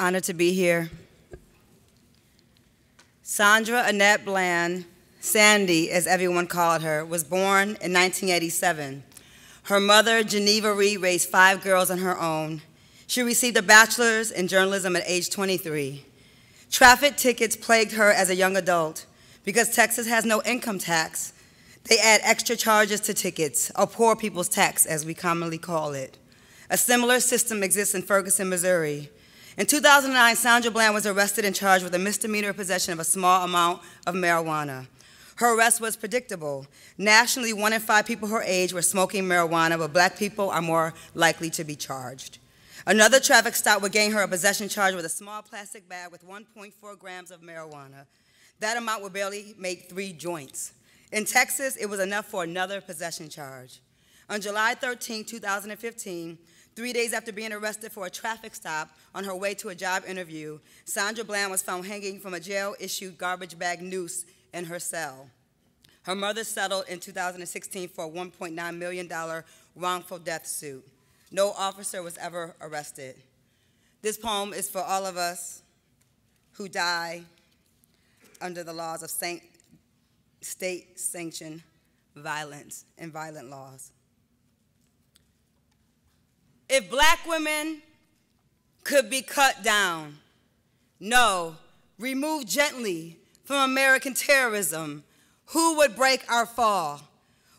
Honored to be here. Sandra Annette Bland, Sandy, as everyone called her, was born in 1987. Her mother, Geneva Reed, raised five girls on her own. She received a bachelor's in journalism at age 23. Traffic tickets plagued her as a young adult. Because Texas has no income tax, they add extra charges to tickets, or poor people's tax, as we commonly call it. A similar system exists in Ferguson, Missouri. In 2009, Sandra Bland was arrested and charged with a misdemeanor possession of a small amount of marijuana. Her arrest was predictable. Nationally, one in five people her age were smoking marijuana, but black people are more likely to be charged. Another traffic stop would gain her a possession charge with a small plastic bag with 1.4 grams of marijuana. That amount would barely make three joints. In Texas, it was enough for another possession charge. On July 13, 2015, three days after being arrested for a traffic stop on her way to a job interview, Sandra Bland was found hanging from a jail-issued garbage bag noose in her cell. Her mother settled in 2016 for a $1.9 million wrongful death suit. No officer was ever arrested. This poem is for all of us who die under the laws of state-sanctioned violence and violent laws. If black women could be cut down, no, removed gently from American terrorism, who would break our fall?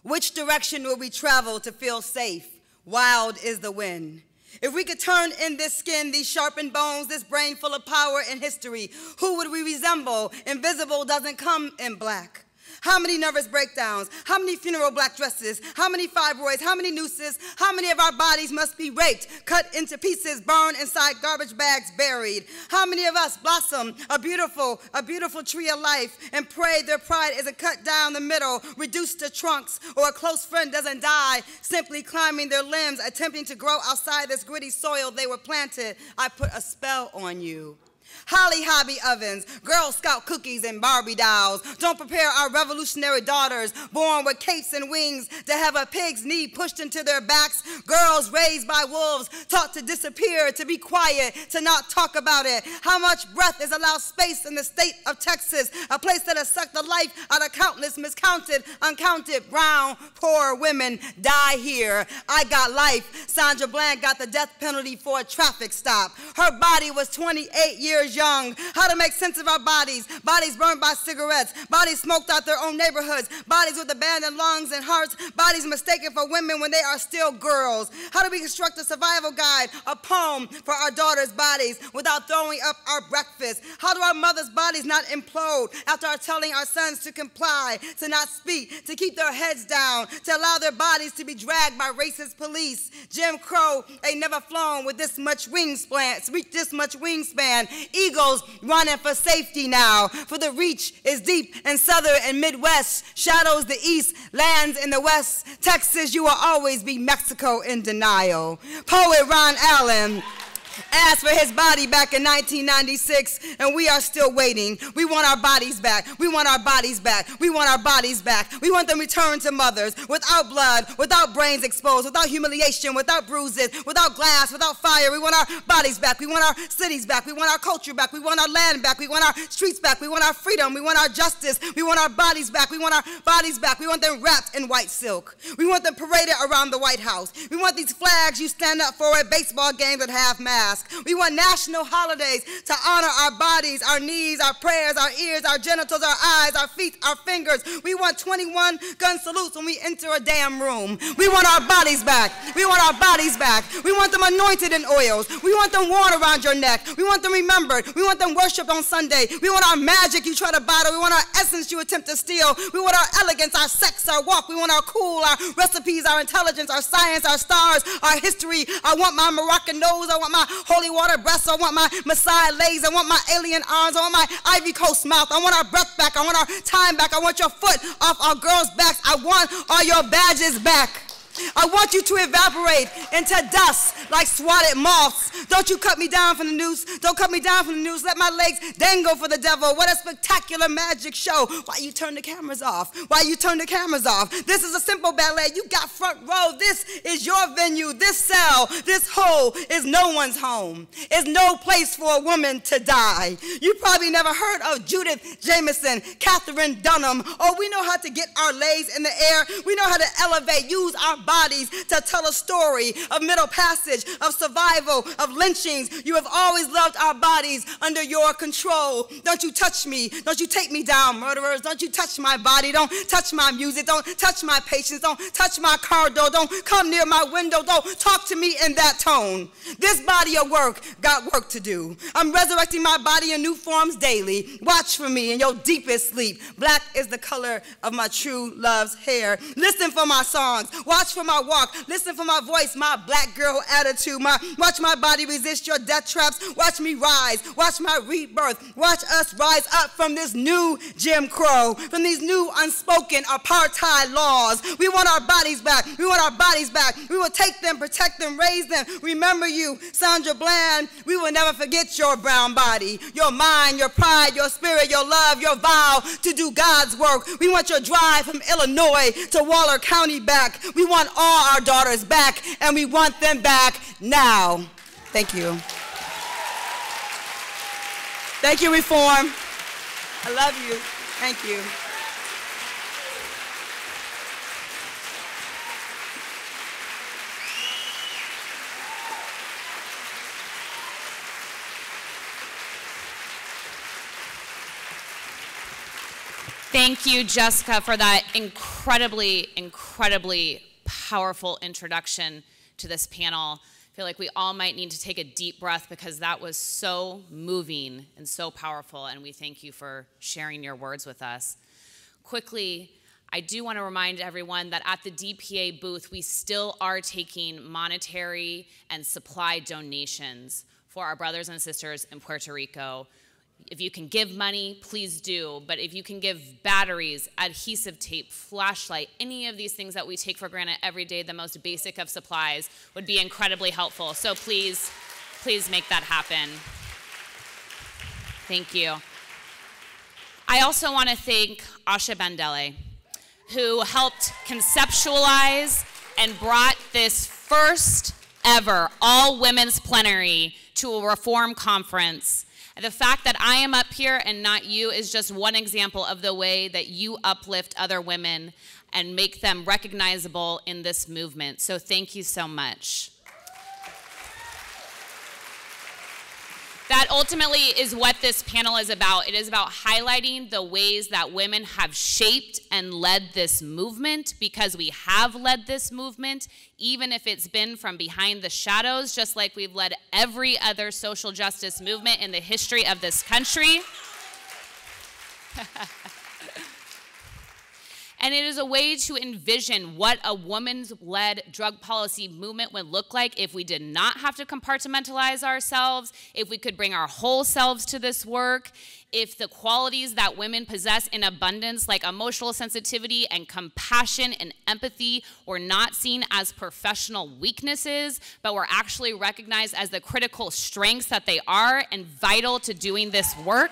Which direction would we travel to feel safe? Wild is the wind. If we could turn in this skin, these sharpened bones, this brain full of power and history, who would we resemble? Invisible doesn't come in black. How many nervous breakdowns? How many funeral black dresses? How many fibroids? How many nooses? How many of our bodies must be raped, cut into pieces, burned inside garbage bags, buried? How many of us blossom a beautiful, a beautiful tree of life and pray their pride isn't cut down the middle, reduced to trunks, or a close friend doesn't die, simply climbing their limbs, attempting to grow outside this gritty soil they were planted? I put a spell on you. Holly Hobbie ovens, Girl Scout cookies, and Barbie dolls. Don't prepare our revolutionary daughters, born with capes and wings, to have a pig's knee pushed into their backs. Girls raised by wolves, taught to disappear, to be quiet, to not talk about it. How much breath is allowed space in the state of Texas, a place that has sucked the life out of countless miscounted, uncounted brown, poor women die here. I got life. Sandra Bland got the death penalty for a traffic stop. Her body was 28 years young, how to make sense of our bodies, bodies burned by cigarettes, bodies smoked out their own neighborhoods, bodies with abandoned lungs and hearts, bodies mistaken for women when they are still girls. How do we construct a survival guide, a poem for our daughters' bodies without throwing up our breakfast? How do our mothers' bodies not implode after our telling our sons to comply, to not speak, to keep their heads down, to allow their bodies to be dragged by racist police? Jim Crow ain't never flown with this much wingspan, this much wingspan eagles running for safety now. For the reach is deep in southern and Midwest, shadows the east, lands in the west. Texas, you will always be Mexico in denial. Poet Ron Allen asked for his body back in 1996, and we are still waiting. We want our bodies back. We want our bodies back. We want our bodies back. We want them returned to mothers without blood, without brains exposed, without humiliation, without bruises, without glass, without fire. We want our bodies back. We want our cities back. We want our culture back. We want our land back. We want our streets back. We want our freedom. We want our justice. We want our bodies back. We want our bodies back. We want them wrapped in white silk. We want them paraded around the White House. We want these flags you stand up for at baseball games at half mast mask. We want national holidays to honor our bodies, our knees, our prayers, our ears, our genitals, our eyes, our feet, our fingers. We want 21 gun salutes when we enter a damn room. We want our bodies back. We want our bodies back. We want them anointed in oils. We want them worn around your neck. We want them remembered. We want them worshiped on Sunday. We want our magic you try to bottle. We want our essence you attempt to steal. We want our elegance, our sex, our walk. We want our cool, our recipes, our intelligence, our science, our stars, our history. I want my Moroccan nose. I want my holy water breasts. I want my Messiah legs. I want my alien arms. I want my Ivory Coast mouth. I want our breath back. I want our time back. I want your foot off our girls' backs. I want all your badges back. I want you to evaporate into dust like swatted moths. Don't you cut me down from the noose. Don't cut me down from the noose. Let my legs dangle for the devil. What a spectacular magic show. Why you turn the cameras off? Why you turn the cameras off? This is a simple ballet. You got front row. This is your venue. This cell, this hole is no one's home. It's no place for a woman to die. You probably never heard of Judith Jamison, Katherine Dunham. Oh, we know how to get our legs in the air. We know how to elevate, use our bodies to tell a story of middle passage, of survival, of lynchings. You have always loved our bodies under your control. Don't you touch me. Don't you take me down, murderers. Don't you touch my body. Don't touch my music. Don't touch my patience. Don't touch my car door. Don't come near my window. Don't talk to me in that tone. This body of work got work to do. I'm resurrecting my body in new forms daily. Watch for me in your deepest sleep. Black is the color of my true love's hair. Listen for my songs. Watch for my walk. Listen for my voice, my black girl attitude. My, watch my body resist your death traps. Watch me rise. Watch my rebirth. Watch us rise up from this new Jim Crow, from these new unspoken apartheid laws. We want our bodies back. We want our bodies back. We will take them, protect them, raise them. Remember you, Sandra Bland. We will never forget your brown body, your mind, your pride, your spirit, your love, your vow to do God's work. We want your drive from Illinois to Waller County back. We want all our daughters back, and we want them back now. Thank you. Thank you, Reform. I love you. Thank you. Thank you, Jessica, for that incredibly, incredibly powerful introduction to this panel. I feel like we all might need to take a deep breath because that was so moving and so powerful, and we thank you for sharing your words with us. Quickly, I do want to remind everyone that at the DPA booth, we still are taking monetary and supply donations for our brothers and sisters in Puerto Rico if you can give money, please do. But if you can give batteries, adhesive tape, flashlight, any of these things that we take for granted every day, the most basic of supplies, would be incredibly helpful. So please, please make that happen. Thank you. I also want to thank Asha Bandele, who helped conceptualize and brought this first ever all women's plenary to a reform conference the fact that I am up here and not you is just one example of the way that you uplift other women and make them recognizable in this movement. So thank you so much. That ultimately is what this panel is about. It is about highlighting the ways that women have shaped and led this movement because we have led this movement, even if it's been from behind the shadows, just like we've led every other social justice movement in the history of this country. And it is a way to envision what a woman's led drug policy movement would look like if we did not have to compartmentalize ourselves, if we could bring our whole selves to this work, if the qualities that women possess in abundance, like emotional sensitivity and compassion and empathy, were not seen as professional weaknesses, but were actually recognized as the critical strengths that they are and vital to doing this work.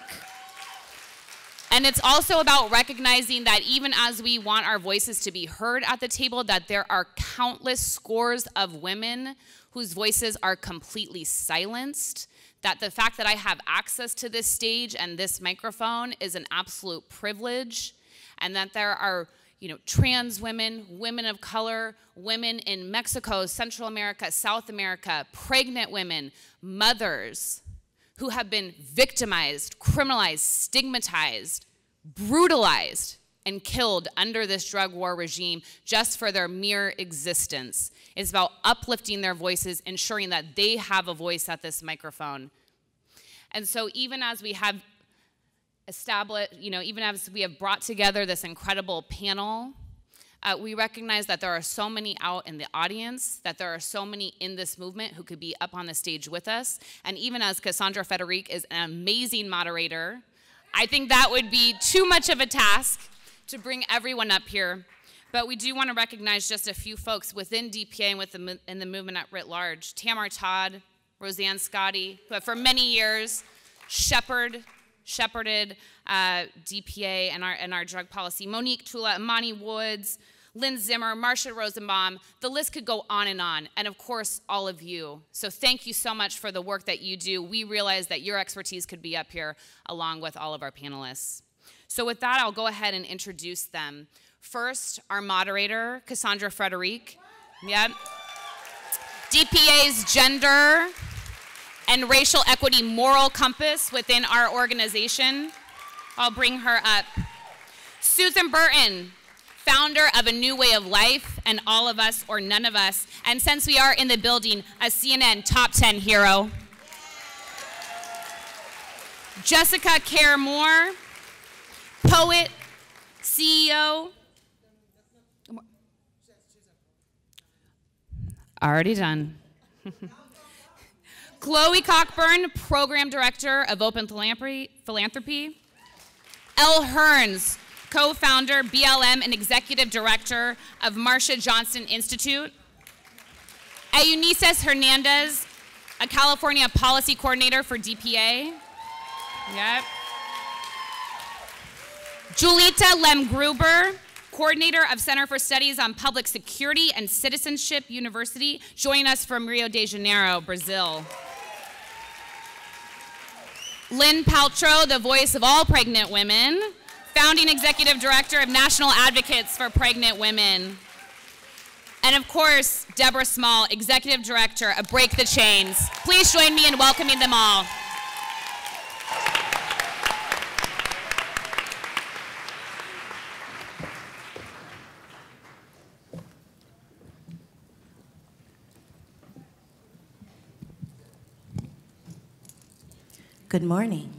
And it's also about recognizing that even as we want our voices to be heard at the table, that there are countless scores of women whose voices are completely silenced. That the fact that I have access to this stage and this microphone is an absolute privilege. And that there are you know, trans women, women of color, women in Mexico, Central America, South America, pregnant women, mothers, who have been victimized, criminalized, stigmatized, brutalized, and killed under this drug war regime just for their mere existence. It's about uplifting their voices, ensuring that they have a voice at this microphone. And so, even as we have established, you know, even as we have brought together this incredible panel, uh, we recognize that there are so many out in the audience, that there are so many in this movement who could be up on the stage with us. And even as Cassandra Frederique is an amazing moderator, I think that would be too much of a task to bring everyone up here. But we do want to recognize just a few folks within DPA and within the, the movement at writ large. Tamar Todd, Roseanne Scotti, who have for many years shepherd, shepherded uh, DPA and our, and our drug policy. Monique Tula, Imani Woods, Lynn Zimmer, Marsha Rosenbaum, the list could go on and on. And of course, all of you. So thank you so much for the work that you do. We realize that your expertise could be up here along with all of our panelists. So with that, I'll go ahead and introduce them. First, our moderator, Cassandra Frederique. Yep. DPA's gender and racial equity moral compass within our organization. I'll bring her up. Susan Burton, founder of A New Way of Life and All of Us or None of Us. And since we are in the building, a CNN top 10 hero. Jessica Care Moore, poet, CEO, Already done. Chloe Cockburn, Program Director of Open Philanthropy. Elle Hearns, co-founder, BLM, and Executive Director of Marsha Johnson Institute. Eunisses Hernandez, a California Policy Coordinator for DPA. Yep. Julita Lemgruber, coordinator of Center for Studies on Public Security and Citizenship University, joining us from Rio de Janeiro, Brazil. Lynn Paltrow, the voice of all pregnant women, founding executive director of National Advocates for Pregnant Women. And of course, Deborah Small, executive director of Break the Chains. Please join me in welcoming them all. Good morning.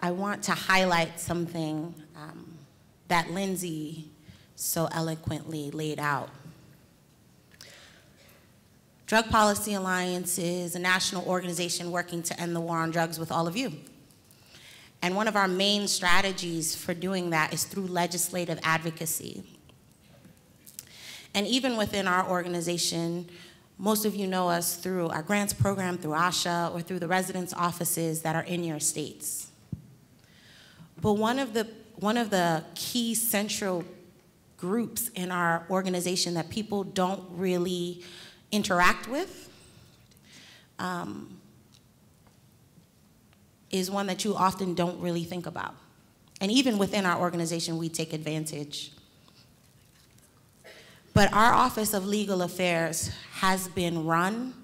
I want to highlight something um, that Lindsay so eloquently laid out. Drug Policy Alliance is a national organization working to end the war on drugs with all of you. And one of our main strategies for doing that is through legislative advocacy. And even within our organization, most of you know us through our grants program, through ASHA, or through the residence offices that are in your states. But one of the, one of the key central groups in our organization that people don't really interact with um, is one that you often don't really think about. And even within our organization, we take advantage but our Office of Legal Affairs has been run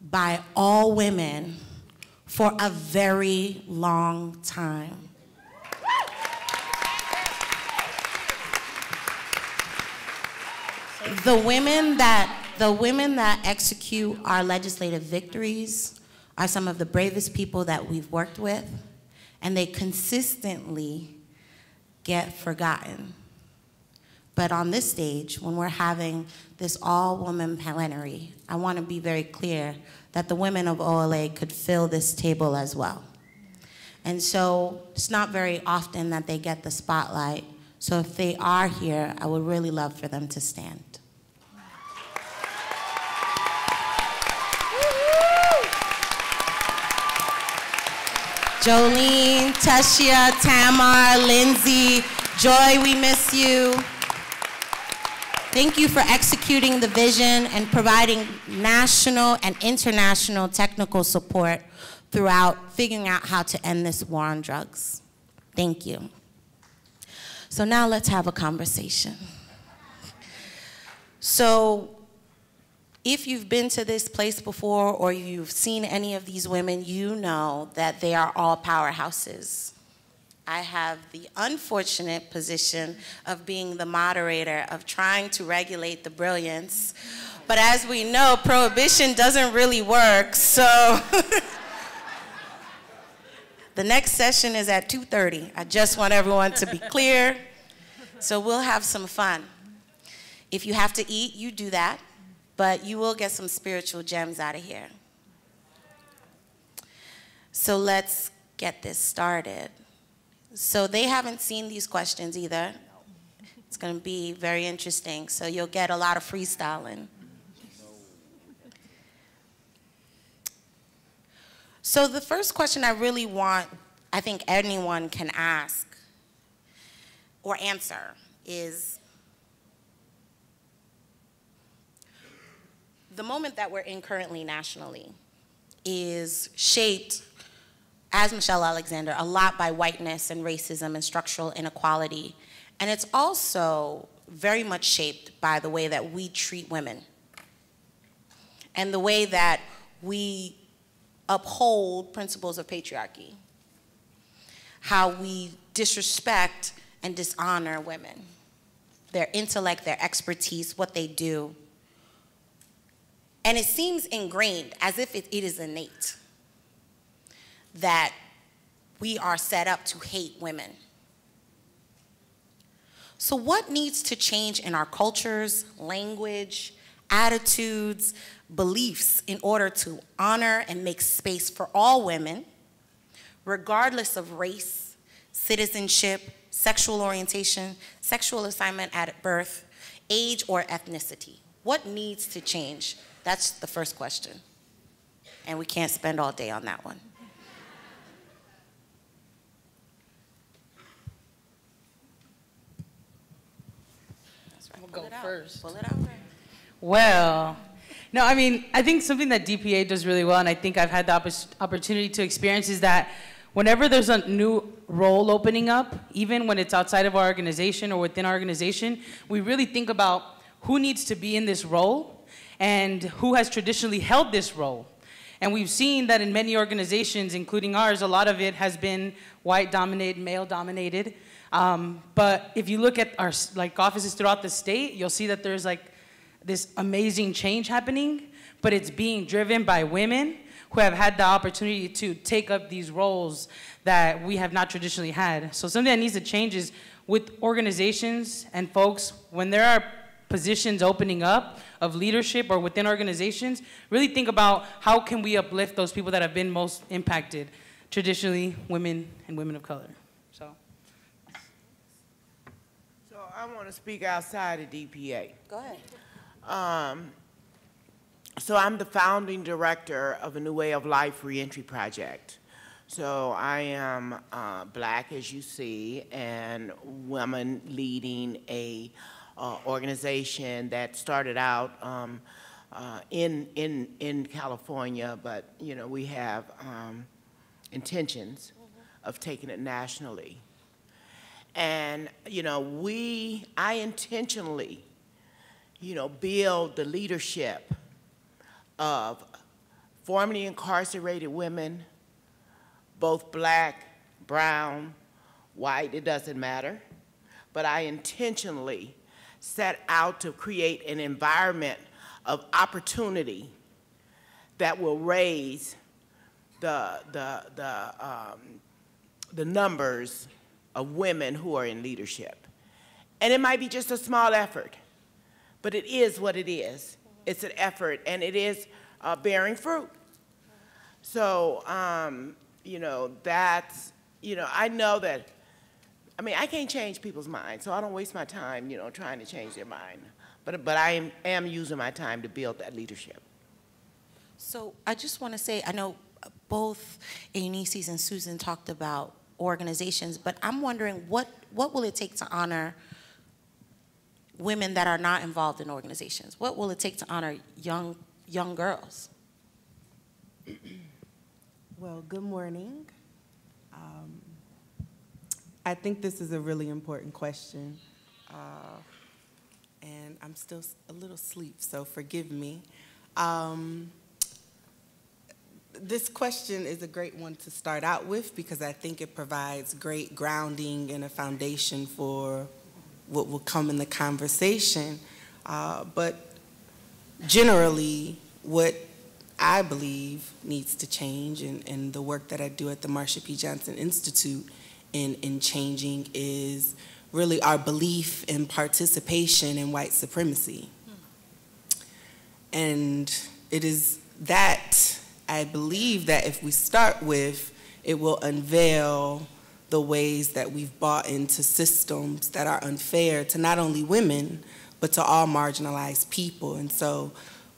by all women for a very long time. The women that the women that execute our legislative victories are some of the bravest people that we've worked with, and they consistently get forgotten. But on this stage, when we're having this all-woman plenary, I want to be very clear that the women of OLA could fill this table as well. And so it's not very often that they get the spotlight. So if they are here, I would really love for them to stand. Jolene, Teshia, Tamar, Lindsay, Joy, we miss you. Thank you for executing the vision and providing national and international technical support throughout figuring out how to end this war on drugs. Thank you. So now let's have a conversation. So if you've been to this place before or you've seen any of these women, you know that they are all powerhouses. I have the unfortunate position of being the moderator of trying to regulate the brilliance. But as we know, prohibition doesn't really work, so the next session is at 2.30. I just want everyone to be clear, so we'll have some fun. If you have to eat, you do that, but you will get some spiritual gems out of here. So let's get this started. So they haven't seen these questions either. It's going to be very interesting. So you'll get a lot of freestyling. So the first question I really want, I think anyone can ask or answer is the moment that we're in currently nationally is shaped, as Michelle Alexander, a lot by whiteness and racism and structural inequality. And it's also very much shaped by the way that we treat women and the way that we uphold principles of patriarchy, how we disrespect and dishonor women, their intellect, their expertise, what they do. And it seems ingrained as if it, it is innate that we are set up to hate women. So, what needs to change in our cultures, language, attitudes, beliefs in order to honor and make space for all women, regardless of race, citizenship, sexual orientation, sexual assignment at birth, age, or ethnicity? What needs to change? That's the first question. And we can't spend all day on that one. Go first. Pull it out. Well, no, I mean, I think something that DPA does really well, and I think I've had the opp opportunity to experience, is that whenever there's a new role opening up, even when it's outside of our organization or within our organization, we really think about who needs to be in this role and who has traditionally held this role. And we've seen that in many organizations, including ours, a lot of it has been white dominated, male dominated. Um, but if you look at our like offices throughout the state, you'll see that there's like this amazing change happening, but it's being driven by women who have had the opportunity to take up these roles that we have not traditionally had. So something that needs to change is with organizations and folks, when there are positions opening up of leadership or within organizations, really think about how can we uplift those people that have been most impacted, traditionally women and women of color. So. So I want to speak outside of DPA. Go ahead. Um, so I'm the founding director of a New Way of Life Reentry Project. So I am uh, black, as you see, and woman leading a uh, organization that started out um, uh, in in in California, but you know we have um, intentions of taking it nationally. And you know we, I intentionally you know, build the leadership of formerly incarcerated women, both black, brown, white, it doesn't matter. But I intentionally set out to create an environment of opportunity that will raise the, the, the, um, the numbers of women who are in leadership. And it might be just a small effort but it is what it is. It's an effort, and it is uh, bearing fruit. So, um, you know, that's, you know, I know that, I mean, I can't change people's minds, so I don't waste my time, you know, trying to change their mind. But, but I am, am using my time to build that leadership. So I just want to say, I know both Eunisses and Susan talked about organizations, but I'm wondering what, what will it take to honor women that are not involved in organizations? What will it take to honor young, young girls? Well, good morning. Um, I think this is a really important question. Uh, and I'm still a little asleep, so forgive me. Um, this question is a great one to start out with because I think it provides great grounding and a foundation for what will come in the conversation. Uh, but generally, what I believe needs to change and, and the work that I do at the Marsha P. Johnson Institute in, in changing is really our belief in participation in white supremacy. And it is that I believe that if we start with, it will unveil the ways that we've bought into systems that are unfair to not only women, but to all marginalized people. And so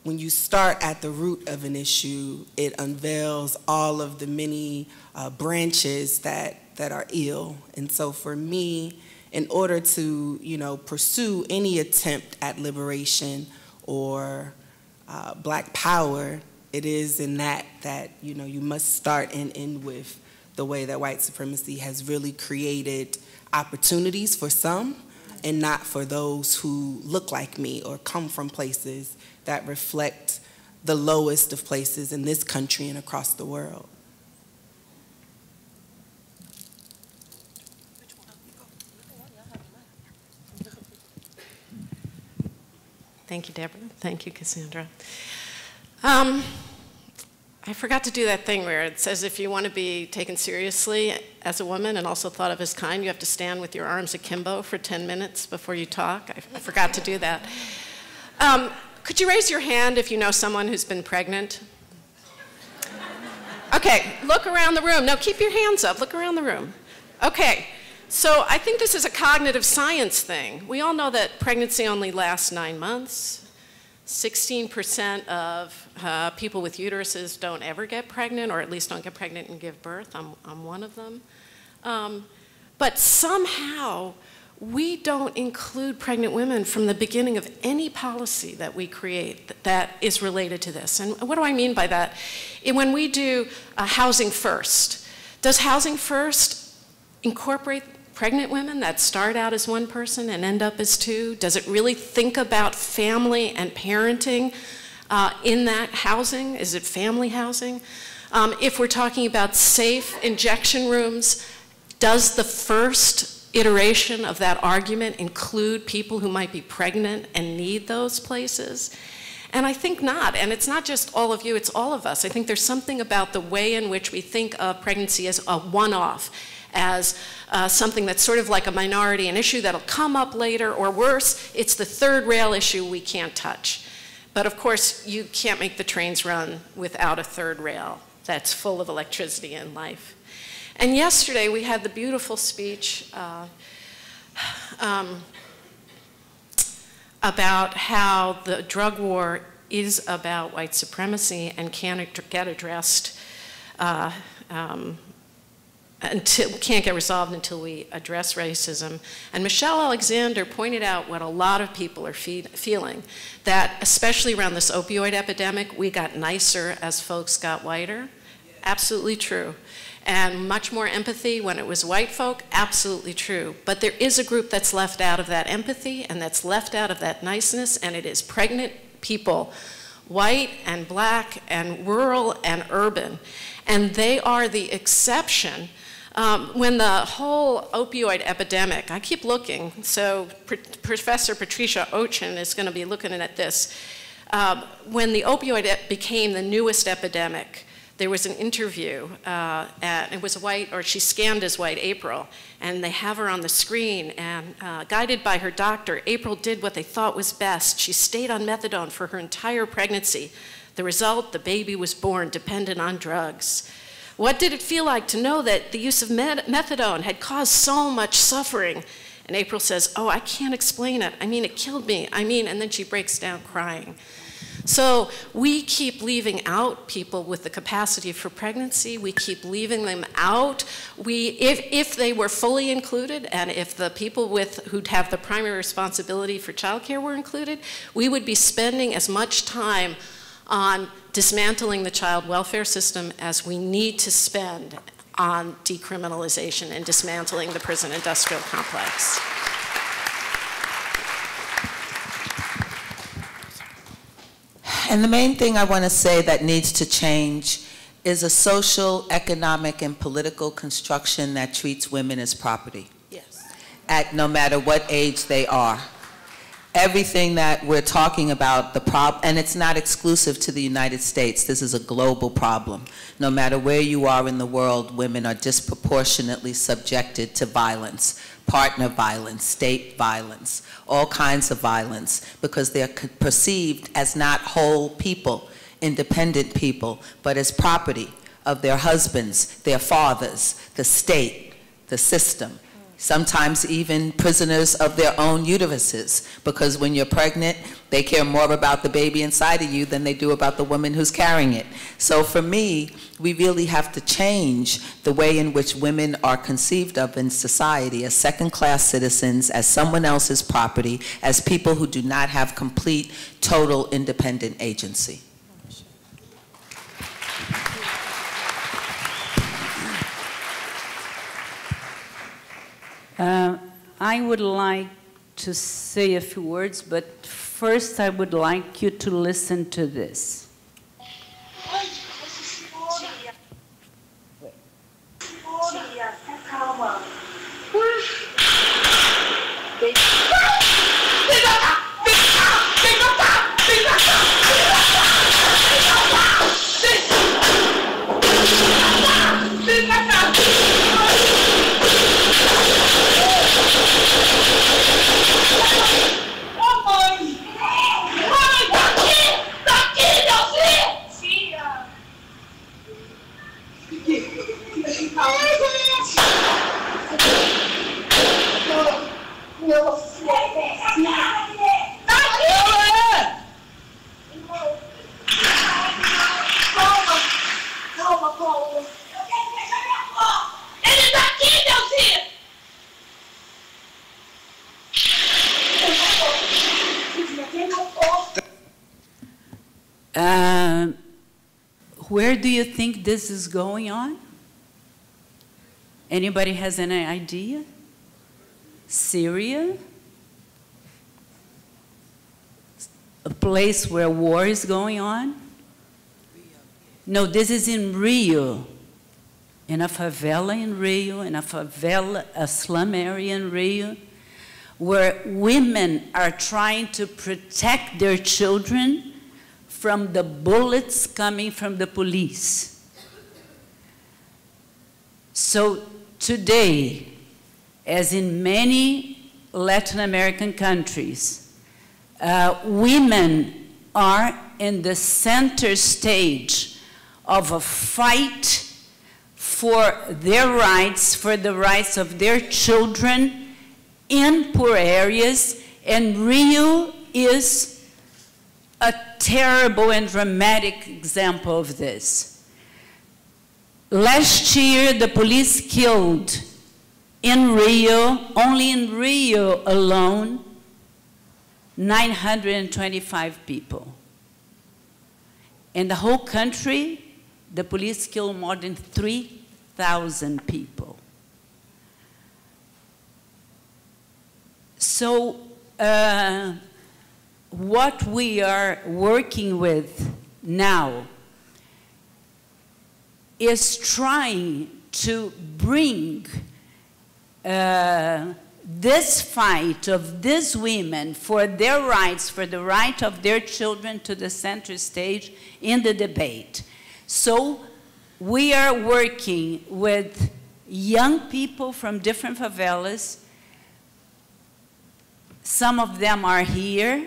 when you start at the root of an issue, it unveils all of the many uh, branches that, that are ill. And so for me, in order to, you know, pursue any attempt at liberation or uh, black power, it is in that that, you know, you must start and end with the way that white supremacy has really created opportunities for some and not for those who look like me or come from places that reflect the lowest of places in this country and across the world. Thank you, Deborah. Thank you, Cassandra. Um, I forgot to do that thing where it says if you want to be taken seriously as a woman and also thought of as kind, you have to stand with your arms akimbo for 10 minutes before you talk. I, I forgot to do that. Um, could you raise your hand if you know someone who's been pregnant? Okay, look around the room. No, keep your hands up. Look around the room. Okay, so I think this is a cognitive science thing. We all know that pregnancy only lasts nine months. 16% of uh, people with uteruses don't ever get pregnant, or at least don't get pregnant and give birth. I'm, I'm one of them. Um, but somehow, we don't include pregnant women from the beginning of any policy that we create that is related to this. And what do I mean by that? When we do uh, housing first, does housing first incorporate pregnant women that start out as one person and end up as two? Does it really think about family and parenting uh, in that housing? Is it family housing? Um, if we're talking about safe injection rooms, does the first iteration of that argument include people who might be pregnant and need those places? And I think not. And it's not just all of you, it's all of us. I think there's something about the way in which we think of pregnancy as a one off as uh, something that's sort of like a minority, an issue that'll come up later, or worse, it's the third rail issue we can't touch. But of course, you can't make the trains run without a third rail that's full of electricity and life. And yesterday we had the beautiful speech uh, um, about how the drug war is about white supremacy and can't get addressed uh, um, until, can't get resolved until we address racism. And Michelle Alexander pointed out what a lot of people are feeling, that especially around this opioid epidemic, we got nicer as folks got whiter. Absolutely true. And much more empathy when it was white folk, absolutely true. But there is a group that's left out of that empathy and that's left out of that niceness, and it is pregnant people, white and black and rural and urban. And they are the exception um, when the whole opioid epidemic, I keep looking, so Professor Patricia Ochen is going to be looking at this. Uh, when the opioid became the newest epidemic, there was an interview, uh, at, it was white, or she scanned as white, April, and they have her on the screen, and uh, guided by her doctor, April did what they thought was best. She stayed on methadone for her entire pregnancy. The result, the baby was born dependent on drugs. What did it feel like to know that the use of methadone had caused so much suffering? And April says, Oh, I can't explain it. I mean, it killed me. I mean, and then she breaks down crying. So we keep leaving out people with the capacity for pregnancy. We keep leaving them out. We, if, if they were fully included, and if the people with who'd have the primary responsibility for childcare were included, we would be spending as much time on dismantling the child welfare system as we need to spend on decriminalization and dismantling the prison industrial complex. And the main thing I want to say that needs to change is a social, economic, and political construction that treats women as property. Yes. At no matter what age they are everything that we're talking about, the problem, and it's not exclusive to the United States. This is a global problem. No matter where you are in the world, women are disproportionately subjected to violence, partner violence, state violence, all kinds of violence, because they're perceived as not whole people, independent people, but as property of their husbands, their fathers, the state, the system sometimes even prisoners of their own uteruses, because when you're pregnant, they care more about the baby inside of you than they do about the woman who's carrying it. So for me, we really have to change the way in which women are conceived of in society as second-class citizens, as someone else's property, as people who do not have complete, total independent agency. Uh, I would like to say a few words, but first I would like you to listen to this. Uh, where do you think this is going on? Anybody has any idea? Syria? A place where war is going on? No, this is in Rio. In a favela in Rio, in a favela, a slum area in Rio, where women are trying to protect their children from the bullets coming from the police. So today, as in many Latin American countries, uh, women are in the center stage of a fight for their rights, for the rights of their children in poor areas, and Rio is a terrible and dramatic example of this. Last year, the police killed in Rio, only in Rio alone, 925 people. In the whole country, the police killed more than 3,000 people. So, uh, what we are working with now is trying to bring uh, this fight of these women for their rights, for the right of their children to the center stage in the debate. So we are working with young people from different favelas. Some of them are here.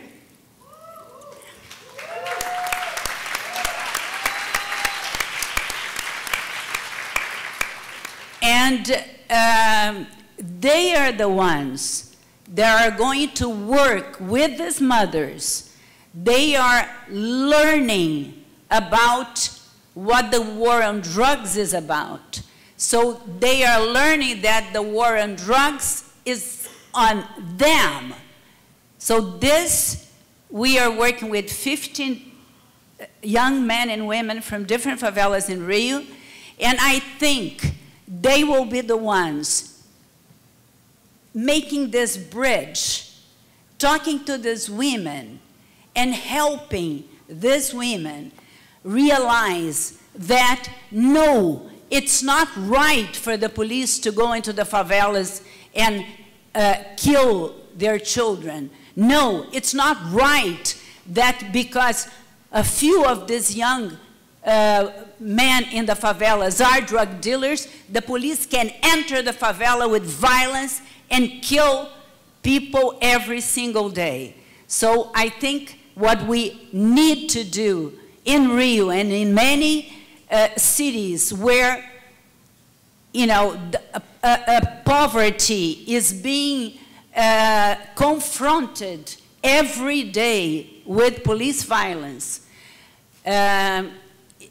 And um, they are the ones that are going to work with these mothers. They are learning about what the war on drugs is about. So they are learning that the war on drugs is on them. So this, we are working with 15 young men and women from different favelas in Rio, and I think they will be the ones making this bridge, talking to these women, and helping these women realize that no, it's not right for the police to go into the favelas and uh, kill their children. No, it's not right that because a few of these young uh, men in the favelas are drug dealers, the police can enter the favela with violence and kill people every single day. So I think what we need to do in Rio and in many uh, cities where you know, the, uh, poverty is being uh, confronted every day with police violence. Um,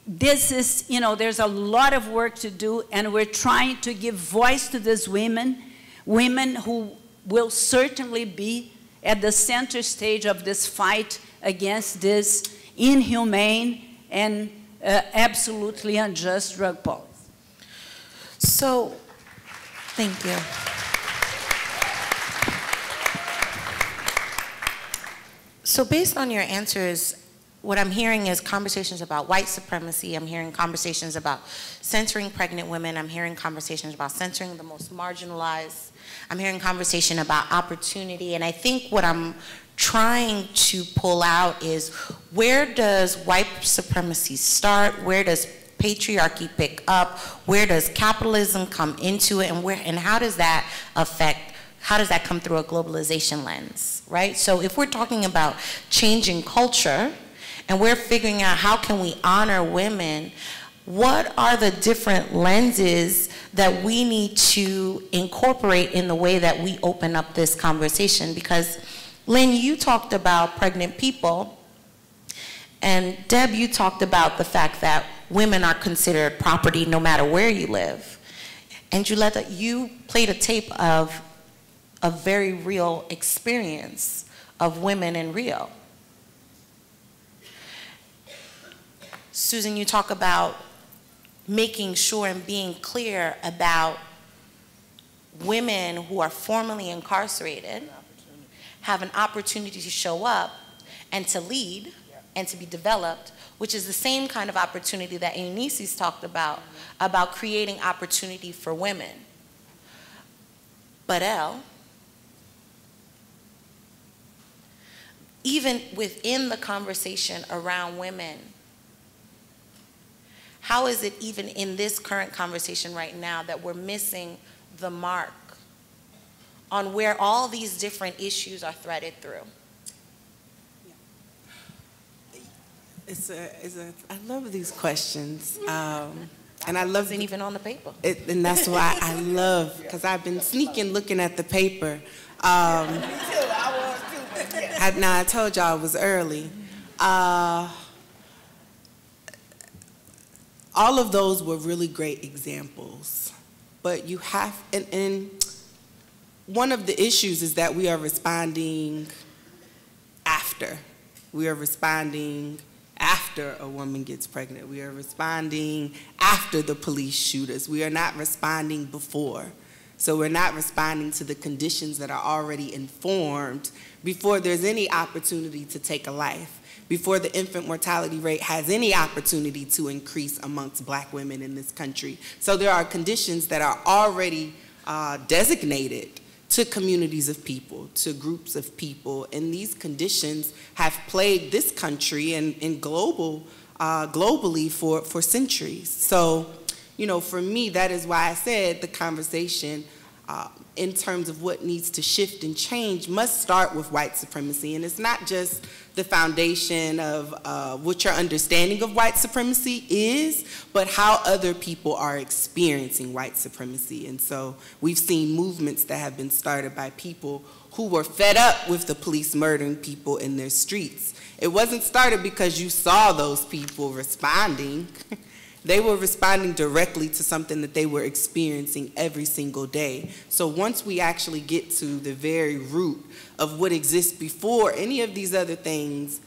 this is, you know, there's a lot of work to do, and we're trying to give voice to these women, women who will certainly be at the center stage of this fight against this inhumane and uh, absolutely unjust drug policy. So, thank you. So based on your answers, what I'm hearing is conversations about white supremacy. I'm hearing conversations about censoring pregnant women. I'm hearing conversations about censoring the most marginalized. I'm hearing conversation about opportunity. And I think what I'm trying to pull out is where does white supremacy start? Where does patriarchy pick up? Where does capitalism come into it? And where and how does that affect how does that come through a globalization lens, right? So if we're talking about changing culture and we're figuring out how can we honor women, what are the different lenses that we need to incorporate in the way that we open up this conversation? Because Lynn, you talked about pregnant people, and Deb, you talked about the fact that women are considered property no matter where you live. And Julita, you played a tape of a very real experience of women in Rio. Susan, you talk about making sure and being clear about women who are formerly incarcerated have an opportunity to show up and to lead and to be developed, which is the same kind of opportunity that Eunisses talked about, about creating opportunity for women. But Elle, even within the conversation around women, how is it even in this current conversation right now that we're missing the mark on where all these different issues are threaded through. It's a, it's a, I love these questions. Um, and I love it even on the paper. It, and that's why I love, because I've been sneaking looking at the paper. Um, I, now I told y'all it was early. Uh, all of those were really great examples. But you have, and, and one of the issues is that we are responding after. We are responding after a woman gets pregnant. We are responding after the police shoot us. We are not responding before. So we're not responding to the conditions that are already informed before there's any opportunity to take a life, before the infant mortality rate has any opportunity to increase amongst black women in this country. So there are conditions that are already uh, designated to communities of people, to groups of people. And these conditions have plagued this country and, and global, uh, globally for, for centuries. So, you know, for me, that is why I said the conversation uh, in terms of what needs to shift and change must start with white supremacy. And it's not just the foundation of uh, what your understanding of white supremacy is, but how other people are experiencing white supremacy. And so we've seen movements that have been started by people who were fed up with the police murdering people in their streets. It wasn't started because you saw those people responding. They were responding directly to something that they were experiencing every single day. So once we actually get to the very root of what exists before any of these other things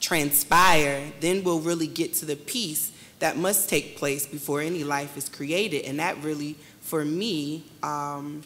transpire, then we'll really get to the piece that must take place before any life is created. And that really, for me, um,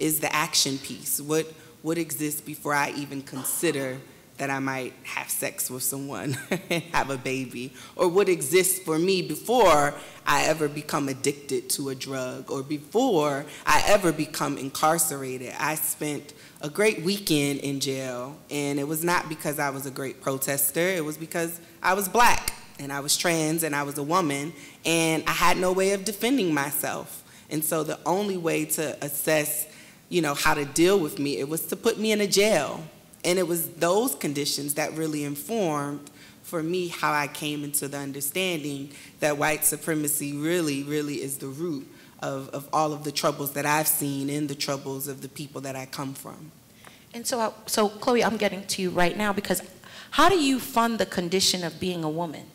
is the action piece. What, what exists before I even consider that I might have sex with someone and have a baby, or what exists for me before I ever become addicted to a drug, or before I ever become incarcerated. I spent a great weekend in jail, and it was not because I was a great protester, it was because I was black, and I was trans, and I was a woman, and I had no way of defending myself. And so the only way to assess, you know, how to deal with me, it was to put me in a jail and it was those conditions that really informed for me how I came into the understanding that white supremacy really, really is the root of, of all of the troubles that I've seen and the troubles of the people that I come from. And so, I, so Chloe, I'm getting to you right now because how do you fund the condition of being a woman?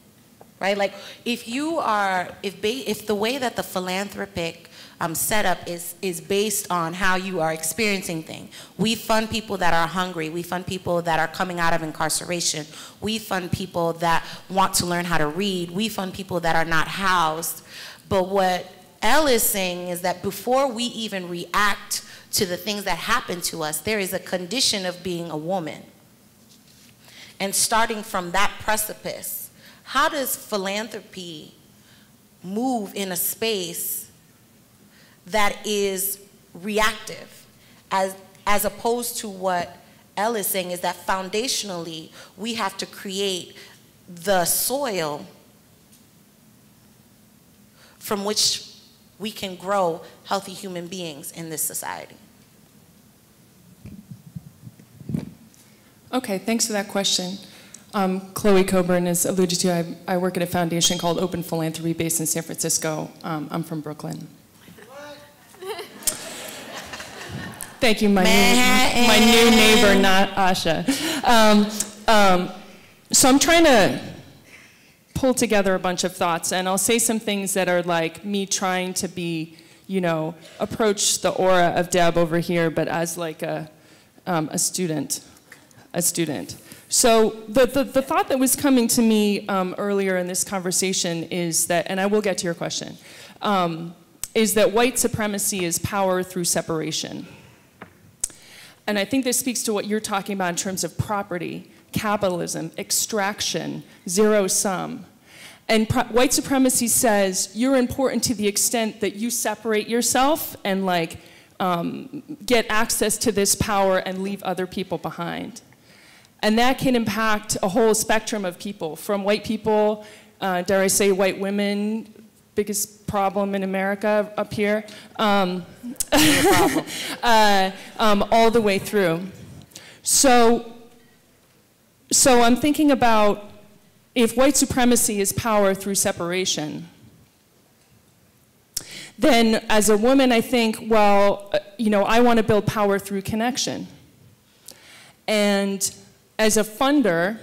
Right? Like, if you are, if, if the way that the philanthropic um, setup is, is based on how you are experiencing things. We fund people that are hungry. We fund people that are coming out of incarceration. We fund people that want to learn how to read. We fund people that are not housed. But what Elle is saying is that before we even react to the things that happen to us, there is a condition of being a woman. And starting from that precipice, how does philanthropy move in a space that is reactive as, as opposed to what Elle is saying is that foundationally we have to create the soil from which we can grow healthy human beings in this society. Okay, thanks for that question. Um, Chloe Cockburn is alluded to. I, I, work at a foundation called Open Philanthropy based in San Francisco. Um, I'm from Brooklyn. Thank you, my, new, my new neighbor, not Asha. Um, um, so I'm trying to pull together a bunch of thoughts, and I'll say some things that are like me trying to be, you know, approach the aura of Deb over here, but as like a, um, a student, a student. So the, the, the, thought that was coming to me um, earlier in this conversation is that, and I will get to your question, um, is that white supremacy is power through separation. And I think this speaks to what you're talking about in terms of property, capitalism, extraction, zero sum. And white supremacy says you're important to the extent that you separate yourself and like um, get access to this power and leave other people behind. And that can impact a whole spectrum of people, from white people, uh, dare I say white women, biggest problem in America up here, um, uh, um, all the way through. So, so I'm thinking about if white supremacy is power through separation, then as a woman, I think, well, uh, you know, I want to build power through connection. And as a funder,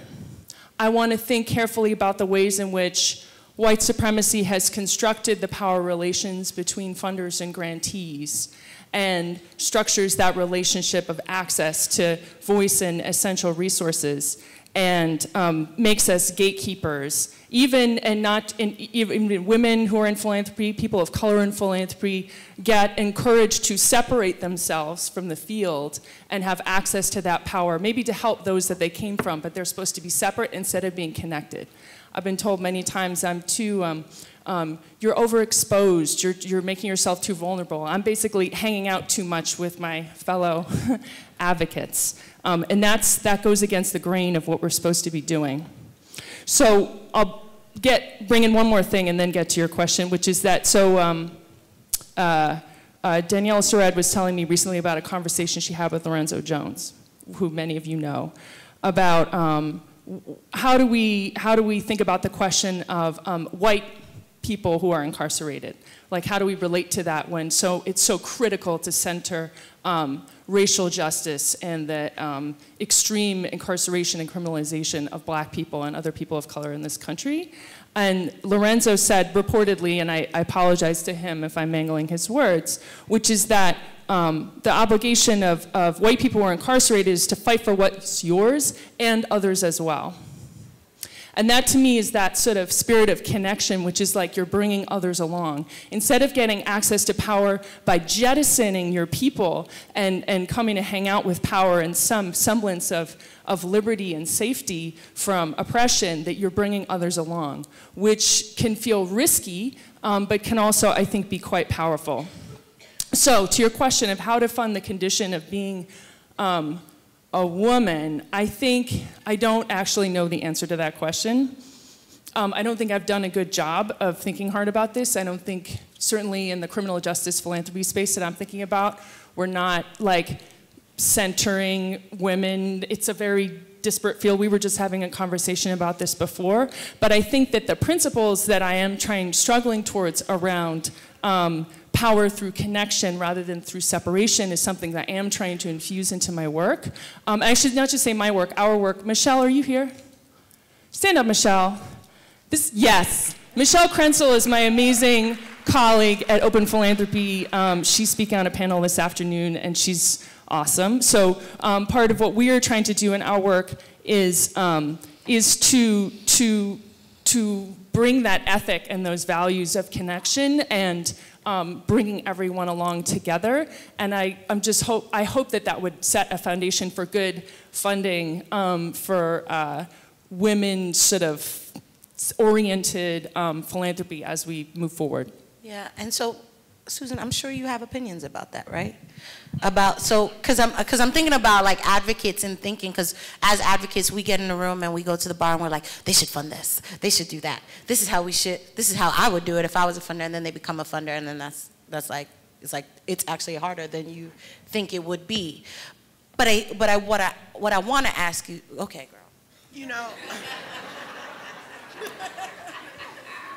I want to think carefully about the ways in which white supremacy has constructed the power relations between funders and grantees and structures that relationship of access to voice and essential resources and um, makes us gatekeepers. Even and not in, even women who are in philanthropy people of color in philanthropy get encouraged to separate themselves from the field and have access to that power maybe to help those that they came from but they're supposed to be separate instead of being connected I've been told many times I'm too, um, um, you're overexposed, you're, you're making yourself too vulnerable. I'm basically hanging out too much with my fellow advocates. Um, and that's, that goes against the grain of what we're supposed to be doing. So I'll get, bring in one more thing and then get to your question, which is that, so um, uh, uh, Danielle Sered was telling me recently about a conversation she had with Lorenzo Jones, who many of you know, about um, how do we how do we think about the question of um, white people who are incarcerated? Like how do we relate to that when so it's so critical to center um, racial justice and the um, extreme incarceration and criminalization of black people and other people of color in this country? And Lorenzo said reportedly, and I, I apologize to him if I'm mangling his words, which is that um, the obligation of, of white people who are incarcerated is to fight for what's yours and others as well. And that to me is that sort of spirit of connection, which is like you're bringing others along. Instead of getting access to power by jettisoning your people and, and coming to hang out with power and some semblance of, of liberty and safety from oppression, that you're bringing others along, which can feel risky, um, but can also, I think, be quite powerful. So to your question of how to fund the condition of being um, a woman, I think I don't actually know the answer to that question. Um, I don't think I've done a good job of thinking hard about this. I don't think, certainly in the criminal justice philanthropy space that I'm thinking about, we're not like centering women. It's a very disparate field. We were just having a conversation about this before. But I think that the principles that I am trying, struggling towards around um, power through connection rather than through separation is something that I am trying to infuse into my work. Um, I should not just say my work, our work. Michelle, are you here? Stand up, Michelle. This, yes. Michelle Krenzel is my amazing colleague at Open Philanthropy. Um, she's speaking on a panel this afternoon, and she's awesome. So um, part of what we are trying to do in our work is, um, is to, to, to bring that ethic and those values of connection and um, bringing everyone along together. And I, I'm just hope, I hope that that would set a foundation for good funding um, for uh, women sort of oriented um, philanthropy as we move forward. Yeah, and so, Susan, I'm sure you have opinions about that, right? About so, cause I'm, cause I'm thinking about like advocates and thinking, cause as advocates, we get in the room and we go to the bar and we're like, they should fund this, they should do that. This is how we should. This is how I would do it if I was a funder, and then they become a funder, and then that's that's like it's like it's actually harder than you think it would be. But I, but I, what I, what I want to ask you, okay, girl. You know.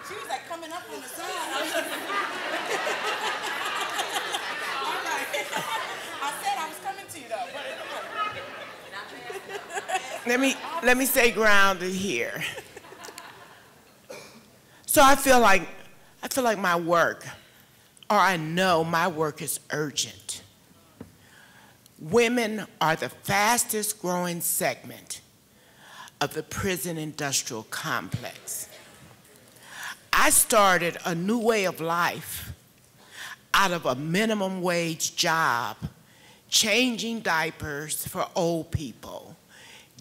She was like coming up on the side. I said I was coming to you though. Let me let me stay grounded here. So I feel like I feel like my work, or I know my work is urgent. Women are the fastest growing segment of the prison industrial complex. I started a new way of life out of a minimum wage job, changing diapers for old people,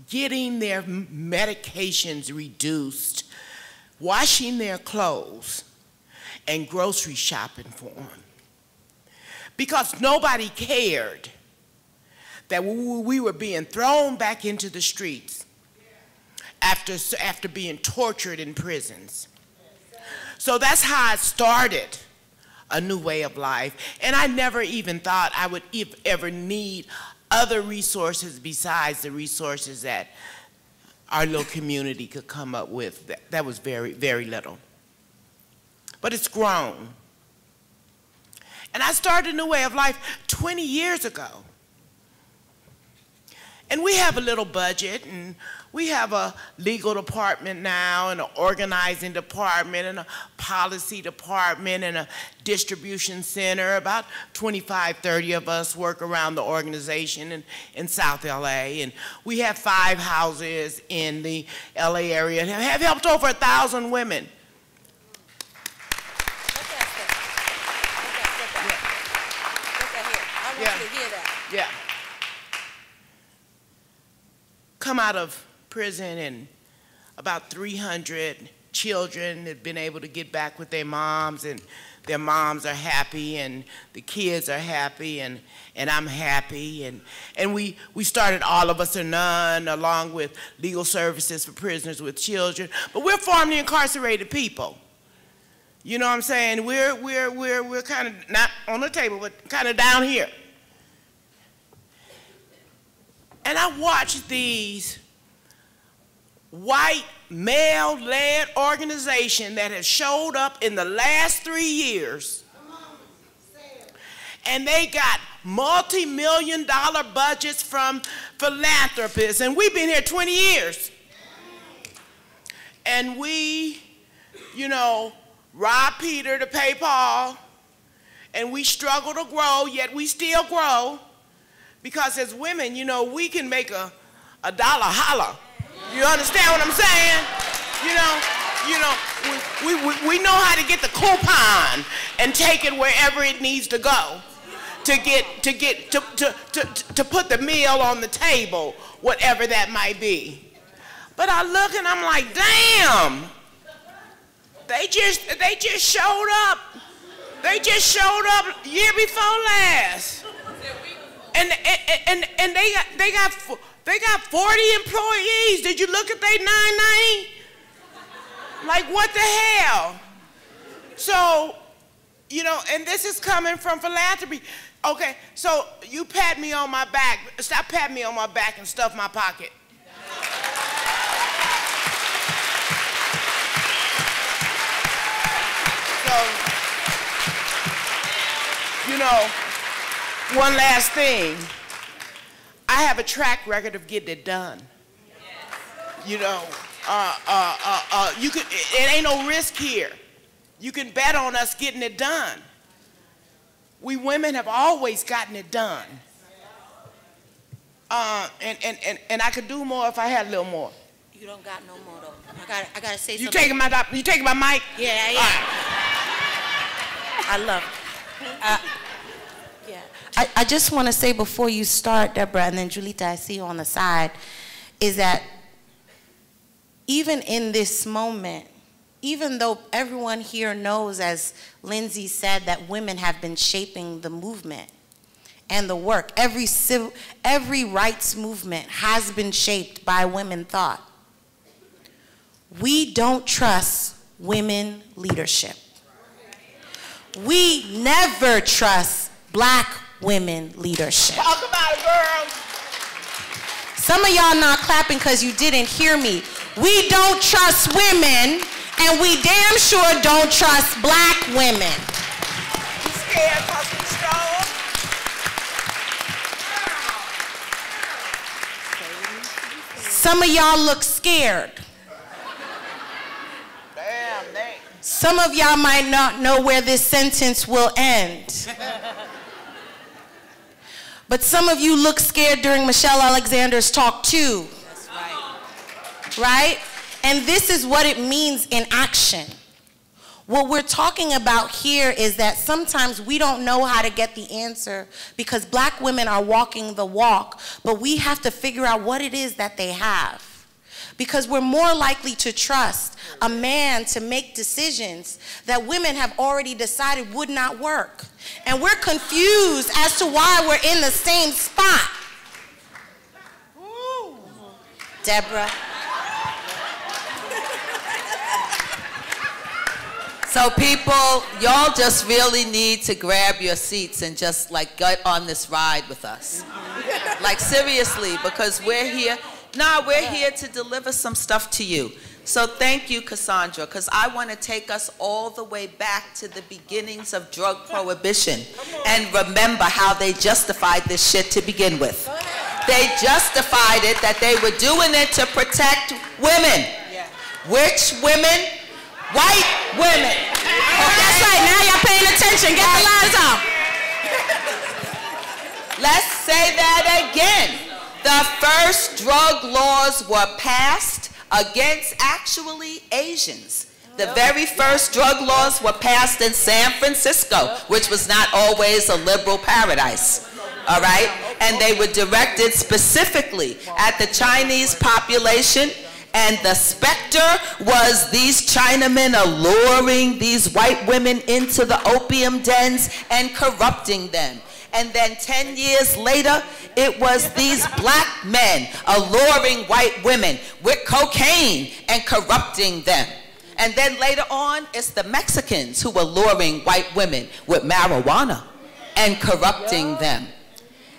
getting their medications reduced, washing their clothes, and grocery shopping for them. Because nobody cared that we were being thrown back into the streets after, after being tortured in prisons. So that's how I started a new way of life. And I never even thought I would ever need other resources besides the resources that our little community could come up with. That, that was very, very little. But it's grown. And I started a new way of life 20 years ago. And we have a little budget, and we have a legal department now, and an organizing department, and a policy department, and a distribution center. About 25, 30 of us work around the organization in, in South LA. And we have five houses in the LA area and have helped over a thousand women. Yeah. Yeah. Come out of prison and about 300 children have been able to get back with their moms and their moms are happy and the kids are happy and, and I'm happy. And, and we, we started All of Us or None along with legal services for prisoners with children. But we're formerly incarcerated people. You know what I'm saying? We're, we're, we're, we're kind of not on the table, but kind of down here. And I watch these white male-led organization that has showed up in the last three years. And they got multi-million dollar budgets from philanthropists. And we've been here 20 years. And we, you know, rob Peter to pay Paul. And we struggle to grow, yet we still grow. Because as women, you know, we can make a, a dollar holler. You understand what I'm saying? You know, you know, we, we, we know how to get the coupon and take it wherever it needs to go to get to get to, to, to, to put the meal on the table, whatever that might be. But I look and I'm like, damn, they just they just showed up. They just showed up year before last and and and, and they got they got they got 40 employees. Did you look at their 990? Like what the hell? So, you know, and this is coming from philanthropy. Okay, so you pat me on my back. Stop patting me on my back and stuff my pocket. So, you know, one last thing. I have a track record of getting it done. You know, uh, uh, uh, uh, you could, it ain't no risk here. You can bet on us getting it done. We women have always gotten it done. Uh, and, and, and, and I could do more if I had a little more. You don't got no more though. I got I gotta say You something. taking my you taking my mic? Yeah, yeah. I love. it. Yeah. I, I just want to say before you start, Deborah, and then Julita, I see you on the side, is that even in this moment, even though everyone here knows, as Lindsay said, that women have been shaping the movement and the work, every, civil, every rights movement has been shaped by women thought. We don't trust women leadership. We never trust black women leadership. Talk about it, girls. Some of y'all not clapping because you didn't hear me. We don't trust women, and we damn sure don't trust black women. You scared? Some of y'all look scared. Damn. Some of y'all might not know where this sentence will end. But some of you look scared during Michelle Alexander's talk too. Right. right? And this is what it means in action. What we're talking about here is that sometimes we don't know how to get the answer because black women are walking the walk, but we have to figure out what it is that they have. Because we're more likely to trust a man to make decisions that women have already decided would not work. And we're confused as to why we're in the same spot. Deborah. So people, y'all just really need to grab your seats and just like get on this ride with us. Like seriously, because we're here, nah, we're here to deliver some stuff to you. So thank you, Cassandra, because I want to take us all the way back to the beginnings of drug prohibition and remember how they justified this shit to begin with. They justified it that they were doing it to protect women. Which women? White women. That's right. Now y'all paying attention. Get the lines off. Let's say that again. The first drug laws were passed against actually Asians. The very first drug laws were passed in San Francisco, which was not always a liberal paradise. All right? And they were directed specifically at the Chinese population and the specter was these Chinamen alluring these white women into the opium dens and corrupting them. And then 10 years later, it was these black men alluring white women with cocaine and corrupting them. And then later on, it's the Mexicans who were luring white women with marijuana and corrupting them.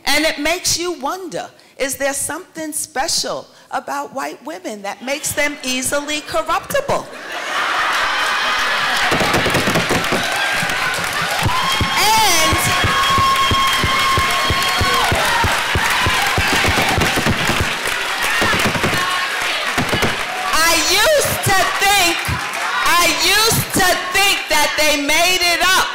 And it makes you wonder, is there something special about white women that makes them easily corruptible? That they made it up.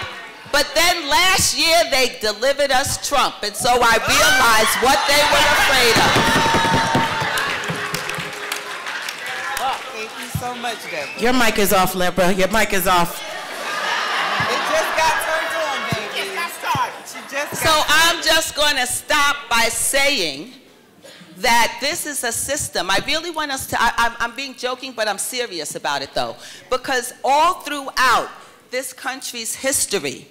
But then last year they delivered us Trump, and so I realized what they were afraid of. Thank you so much, Deborah. Your mic is off, Lebra. Your mic is off. It just got turned on, baby. She just So I'm just going to stop by saying that this is a system. I really want us to, I, I'm, I'm being joking, but I'm serious about it though. Because all throughout this country's history,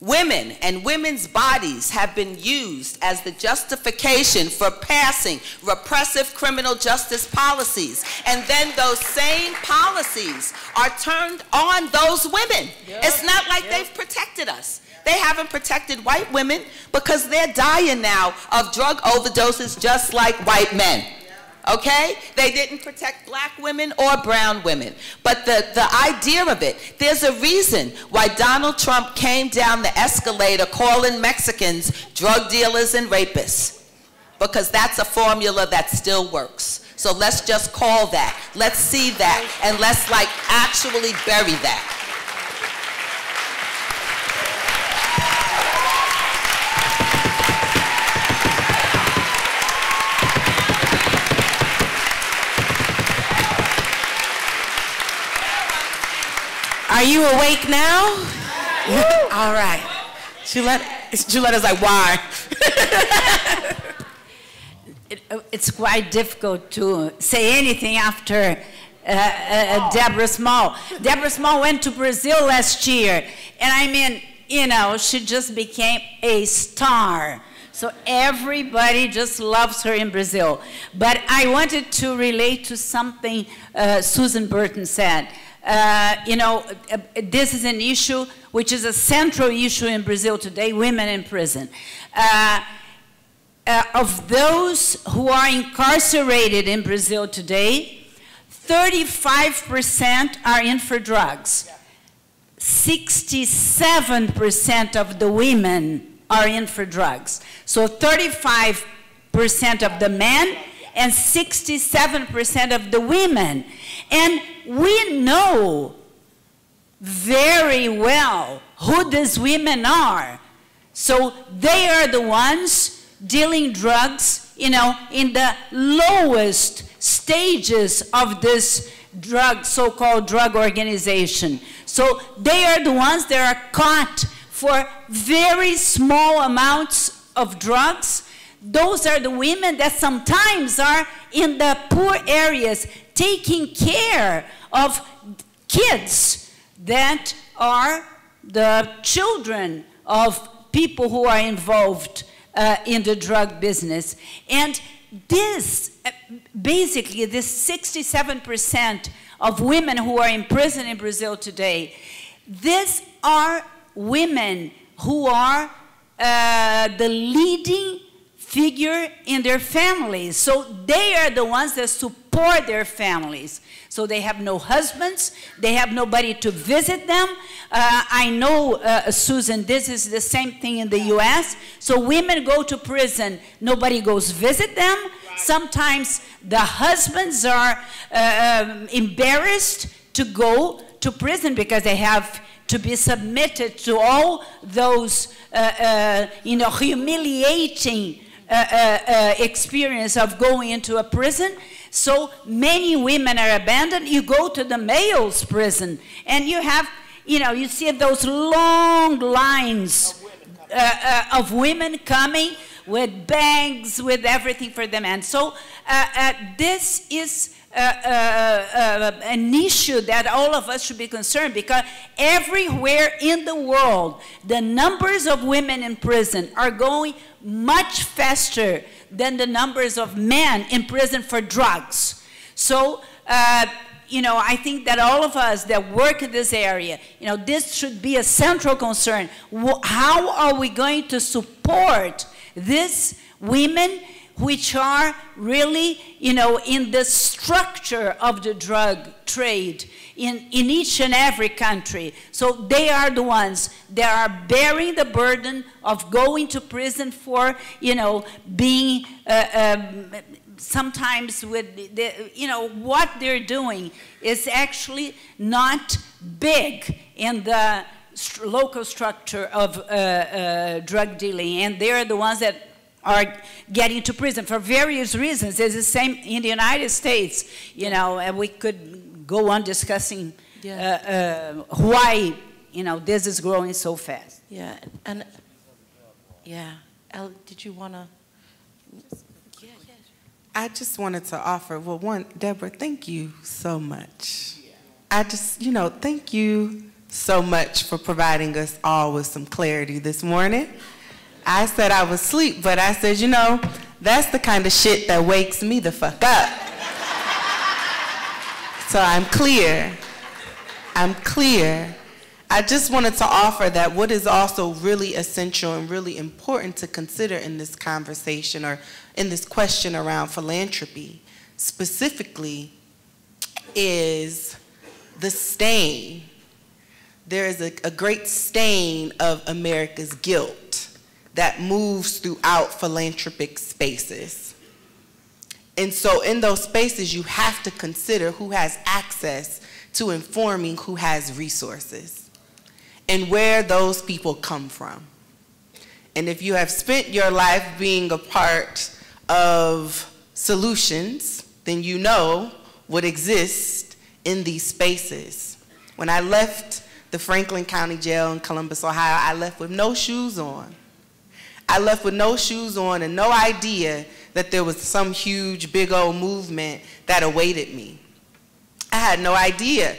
women and women's bodies have been used as the justification for passing repressive criminal justice policies. And then those same policies are turned on those women. It's not like they've protected us. They haven't protected white women because they're dying now of drug overdoses just like white men. okay? They didn't protect black women or brown women. But the, the idea of it, there's a reason why Donald Trump came down the escalator calling Mexicans drug dealers and rapists. Because that's a formula that still works. So let's just call that. Let's see that. And let's like actually bury that. Are you awake now? All right. Julita, Julita's like, why? it, it's quite difficult to say anything after uh, uh, Deborah Small. Deborah Small went to Brazil last year, and I mean, you know, she just became a star. So everybody just loves her in Brazil. But I wanted to relate to something uh, Susan Burton said. Uh, you know, uh, this is an issue which is a central issue in Brazil today, women in prison. Uh, uh, of those who are incarcerated in Brazil today, 35% are in for drugs. 67% of the women are in for drugs. So 35% of the men and 67% of the women. And we know very well who these women are. So they are the ones dealing drugs, you know, in the lowest stages of this drug, so-called drug organization. So they are the ones that are caught for very small amounts of drugs. Those are the women that sometimes are in the poor areas taking care of kids that are the children of people who are involved uh, in the drug business. And this, uh, basically, this 67% of women who are in prison in Brazil today, these are women who are uh, the leading figure in their families. So they are the ones that support their families. So they have no husbands, they have nobody to visit them. Uh, I know, uh, Susan, this is the same thing in the US. So women go to prison, nobody goes visit them. Sometimes the husbands are uh, um, embarrassed to go to prison because they have to be submitted to all those, uh, uh, you know, humiliating uh, uh, uh, experience of going into a prison. So many women are abandoned. You go to the male's prison and you have, you know, you see those long lines uh, uh, of women coming with bags, with everything for them. And so uh, this is uh, uh, an issue that all of us should be concerned because everywhere in the world, the numbers of women in prison are going much faster than the numbers of men in prison for drugs. So, uh, you know, I think that all of us that work in this area, you know, this should be a central concern. How are we going to support these women which are really, you know, in the structure of the drug trade in, in each and every country. So they are the ones that are bearing the burden of going to prison for, you know, being uh, um, sometimes with, the, you know, what they're doing is actually not big in the st local structure of uh, uh, drug dealing. And they're the ones that are getting to prison for various reasons. It's the same in the United States, you know, and we could go on discussing yeah. uh, uh, why, you know, this is growing so fast. Yeah, and, yeah. Elle, did you want to? I just wanted to offer, well, one, Deborah, thank you so much. I just, you know, thank you so much for providing us all with some clarity this morning. I said I was asleep, but I said, you know, that's the kind of shit that wakes me the fuck up. so I'm clear. I'm clear. I just wanted to offer that what is also really essential and really important to consider in this conversation or in this question around philanthropy. specifically is the stain. There is a, a great stain of America's guilt that moves throughout philanthropic spaces. And so in those spaces, you have to consider who has access to informing who has resources and where those people come from. And if you have spent your life being a part of solutions, then you know what exists in these spaces. When I left the Franklin County Jail in Columbus, Ohio, I left with no shoes on. I left with no shoes on and no idea that there was some huge, big old movement that awaited me. I had no idea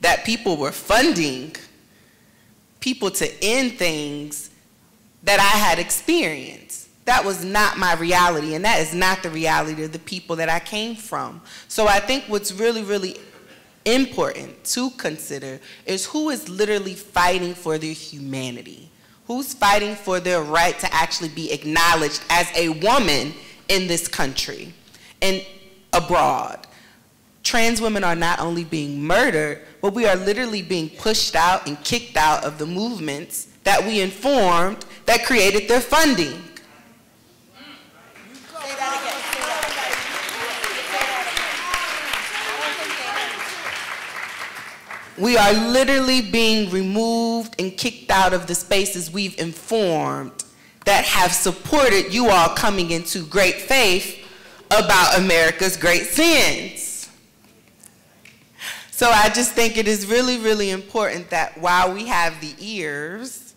that people were funding people to end things that I had experienced. That was not my reality, and that is not the reality of the people that I came from. So I think what's really, really important to consider is who is literally fighting for their humanity. Who's fighting for their right to actually be acknowledged as a woman in this country and abroad. Trans women are not only being murdered, but we are literally being pushed out and kicked out of the movements that we informed that created their funding. We are literally being removed and kicked out of the spaces we've informed that have supported you all coming into great faith about America's great sins. So I just think it is really, really important that while we have the ears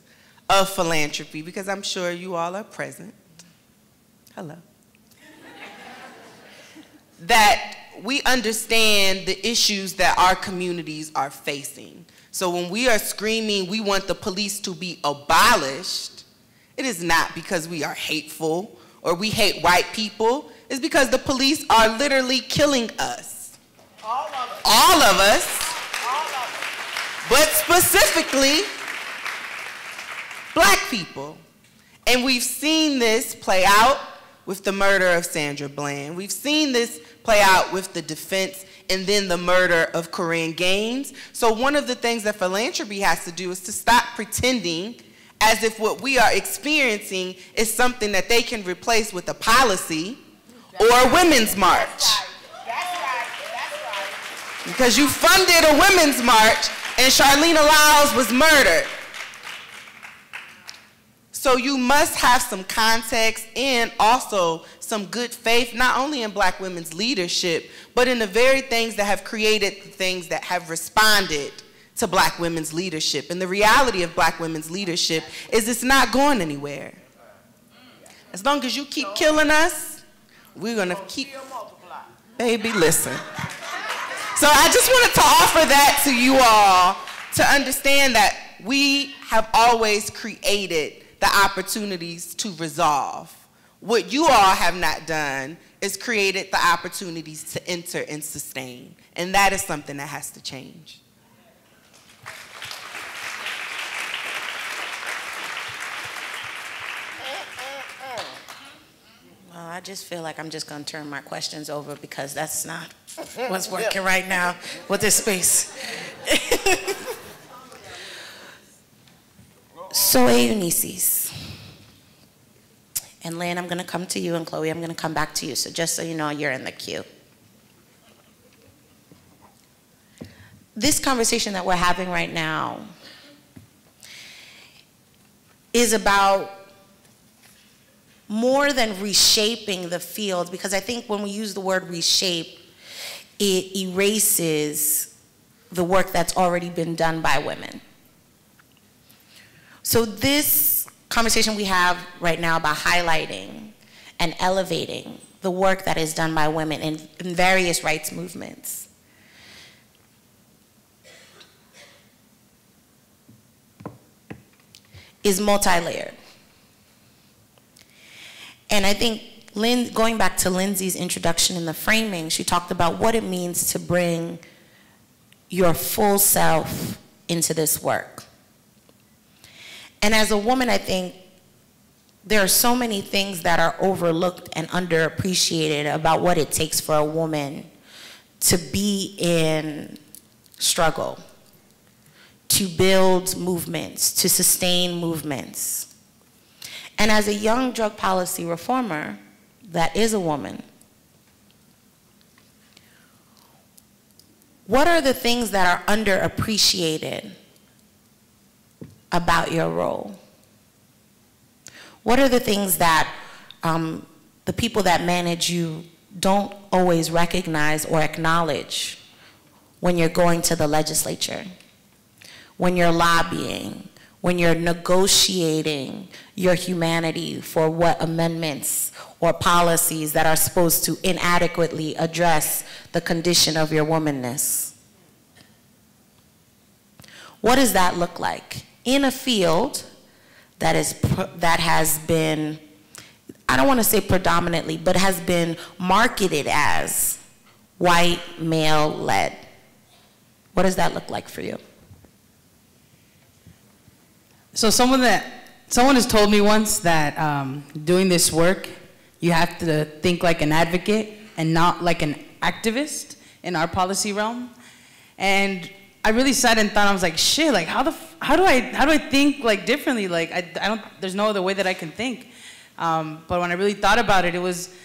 of philanthropy, because I'm sure you all are present, hello, that we understand the issues that our communities are facing. So when we are screaming, we want the police to be abolished, it is not because we are hateful or we hate white people. It's because the police are literally killing us. All of us. All of us. All of us. But specifically, black people. And we've seen this play out with the murder of Sandra Bland. We've seen this play out with the defense and then the murder of Korryn Gaines. So one of the things that philanthropy has to do is to stop pretending as if what we are experiencing is something that they can replace with a policy or a women's march. Because you funded a women's march and Charleena Lyles was murdered. So you must have some context and also some good faith, not only in black women's leadership, but in the very things that have created the things that have responded to black women's leadership. And the reality of black women's leadership is it's not going anywhere. As long as you keep killing us, we're gonna keep, baby, listen. So I just wanted to offer that to you all to understand that we have always created the opportunities to resolve. What you all have not done is created the opportunities to enter and sustain. And that is something that has to change. Well, I just feel like I'm just going to turn my questions over because that's not what's working right now with this space. So Eunisses. And Lynn, I'm going to come to you, and Chloe, I'm going to come back to you. So just so you know, you're in the queue. This conversation that we're having right now is about more than reshaping the field, because I think when we use the word reshape, it erases the work that's already been done by women. So this conversation we have right now about highlighting and elevating the work that is done by women in, in various rights movements. is multi-layered. And I think going back to Lindsay's introduction in the framing, she talked about what it means to bring your full self into this work. And as a woman, I think there are so many things that are overlooked and underappreciated about what it takes for a woman to be in struggle, to build movements, to sustain movements. And as a young drug policy reformer that is a woman, what are the things that are underappreciated about your role? What are the things that um, the people that manage you don't always recognize or acknowledge when you're going to the legislature, when you're lobbying, when you're negotiating your humanity for what amendments or policies that are supposed to inadequately address the condition of your womanness. What does that look like? In a field that, is, that has been, I don't want to say predominantly, but has been marketed as white, male led. What does that look like for you? So someone that, someone has told me once that um, doing this work, you have to think like an advocate and not like an activist in our policy realm. And I really sat and thought I was like, shit, like how the how do I how do I think like differently? Like I, I don't there's no other way that I can think. Um, but when I really thought about it, it was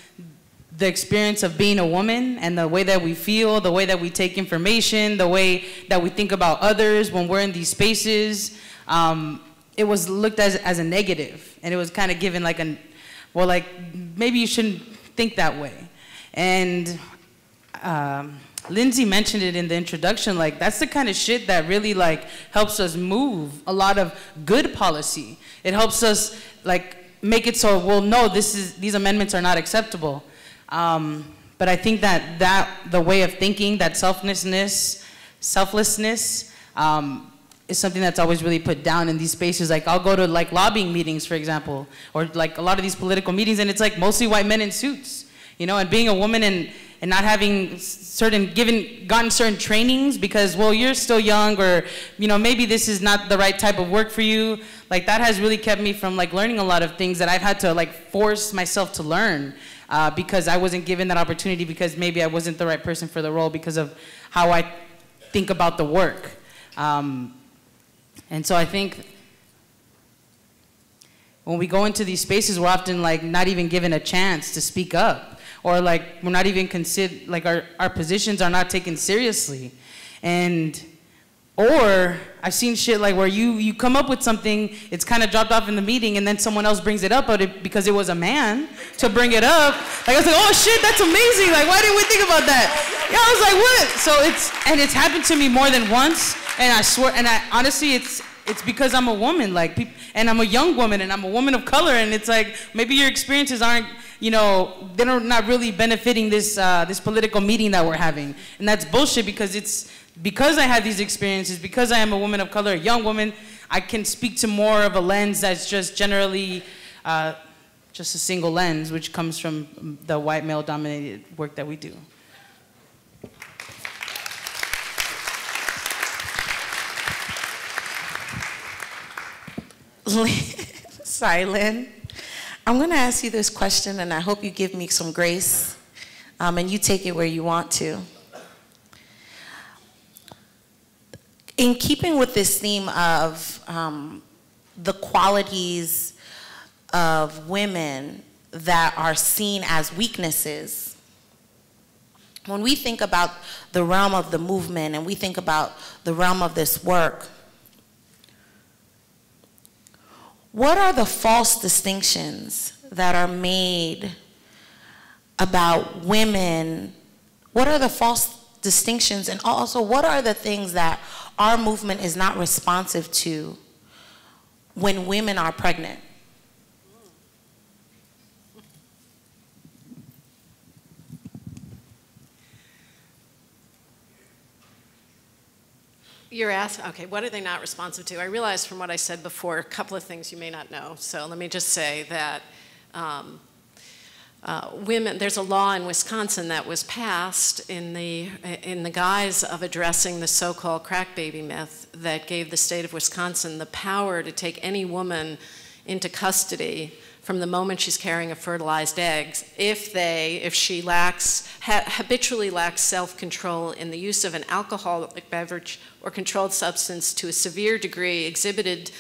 the experience of being a woman and the way that we feel, the way that we take information, the way that we think about others when we're in these spaces. Um, it was looked as as a negative, and it was kind of given like a, well, like maybe you shouldn't think that way, and. Um, Lindsay mentioned it in the introduction, like that's the kind of shit that really like helps us move a lot of good policy. It helps us like make it so, well, no, this is, these amendments are not acceptable. Um, but I think that that, the way of thinking, that selflessness, selflessness, um, is something that's always really put down in these spaces. Like I'll go to like lobbying meetings, for example, or like a lot of these political meetings, and it's like mostly white men in suits, you know, and being a woman and and not having certain given gotten certain trainings because well you're still young or you know maybe this is not the right type of work for you. Like that has really kept me from like learning a lot of things that I've had to like force myself to learn uh, because I wasn't given that opportunity because maybe I wasn't the right person for the role because of how I think about the work. Um, and so I think when we go into these spaces we're often like not even given a chance to speak up or like we're not even considered, like our, our positions are not taken seriously. And, or I've seen shit like where you, you come up with something, it's kind of dropped off in the meeting and then someone else brings it up but it, because it was a man to bring it up. Like I was like, oh shit, that's amazing. Like why didn't we think about that? Yeah, I was like, what? So it's, and it's happened to me more than once. And I swear, and I honestly, it's, it's because I'm a woman, like, and I'm a young woman, and I'm a woman of color, and it's like maybe your experiences aren't you know, they're not really benefiting this, uh, this political meeting that we're having. And that's bullshit because it's, because I have these experiences, because I am a woman of color, a young woman, I can speak to more of a lens that's just generally uh, just a single lens, which comes from the white male dominated work that we do. Silent. I'm going to ask you this question, and I hope you give me some grace, um, and you take it where you want to. In keeping with this theme of um, the qualities of women that are seen as weaknesses, when we think about the realm of the movement and we think about the realm of this work, What are the false distinctions that are made about women? What are the false distinctions? And also, what are the things that our movement is not responsive to when women are pregnant? You're asking, okay, what are they not responsive to? I realize from what I said before, a couple of things you may not know. So let me just say that um, uh, women, there's a law in Wisconsin that was passed in the, in the guise of addressing the so-called crack baby myth that gave the state of Wisconsin the power to take any woman into custody from the moment she's carrying a fertilized egg if they, if she lacks, ha habitually lacks self-control in the use of an alcoholic beverage or controlled substance to a severe degree exhibited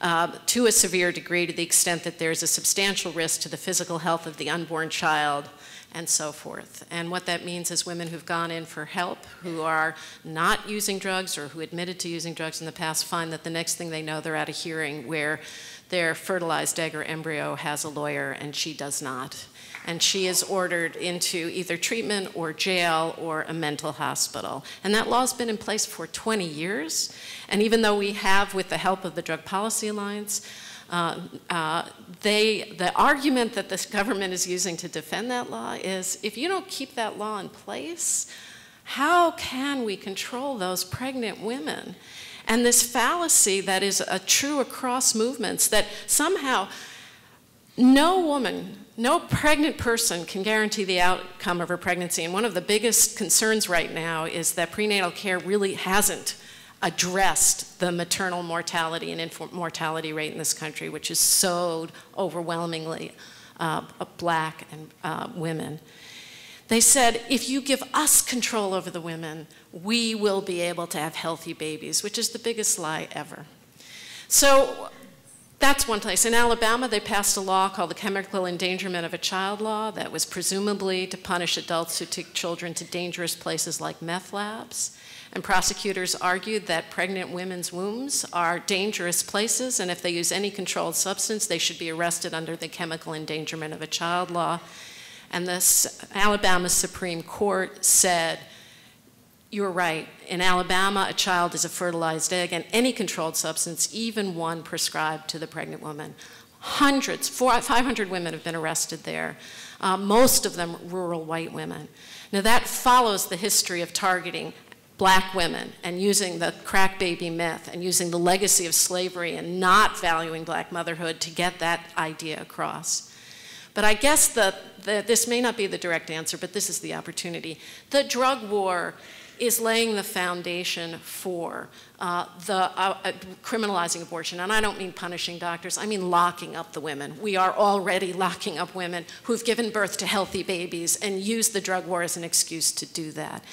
uh, to a severe degree to the extent that there's a substantial risk to the physical health of the unborn child and so forth. And what that means is women who've gone in for help, who are not using drugs or who admitted to using drugs in the past, find that the next thing they know, they're at a hearing where their fertilized egg or embryo has a lawyer and she does not. And she is ordered into either treatment or jail or a mental hospital. And that law's been in place for 20 years. And even though we have, with the help of the Drug Policy Alliance, uh, uh, they, the argument that this government is using to defend that law is if you don't keep that law in place, how can we control those pregnant women? And this fallacy that is a true across movements that somehow no woman, no pregnant person can guarantee the outcome of her pregnancy. And one of the biggest concerns right now is that prenatal care really hasn't addressed the maternal mortality and infant mortality rate in this country, which is so overwhelmingly uh, black and uh, women. They said, if you give us control over the women, we will be able to have healthy babies, which is the biggest lie ever. So that's one place. In Alabama, they passed a law called the Chemical Endangerment of a Child Law that was presumably to punish adults who took children to dangerous places like meth labs. And prosecutors argued that pregnant women's wombs are dangerous places, and if they use any controlled substance, they should be arrested under the Chemical Endangerment of a Child Law. And the Alabama Supreme Court said, you're right. In Alabama, a child is a fertilized egg, and any controlled substance, even one prescribed to the pregnant woman. Hundreds, 500 women have been arrested there, uh, most of them rural white women. Now, that follows the history of targeting black women and using the crack baby myth and using the legacy of slavery and not valuing black motherhood to get that idea across. But I guess the, the, this may not be the direct answer, but this is the opportunity. The drug war is laying the foundation for uh, the uh, uh, criminalizing abortion. And I don't mean punishing doctors, I mean locking up the women. We are already locking up women who've given birth to healthy babies and use the drug war as an excuse to do that.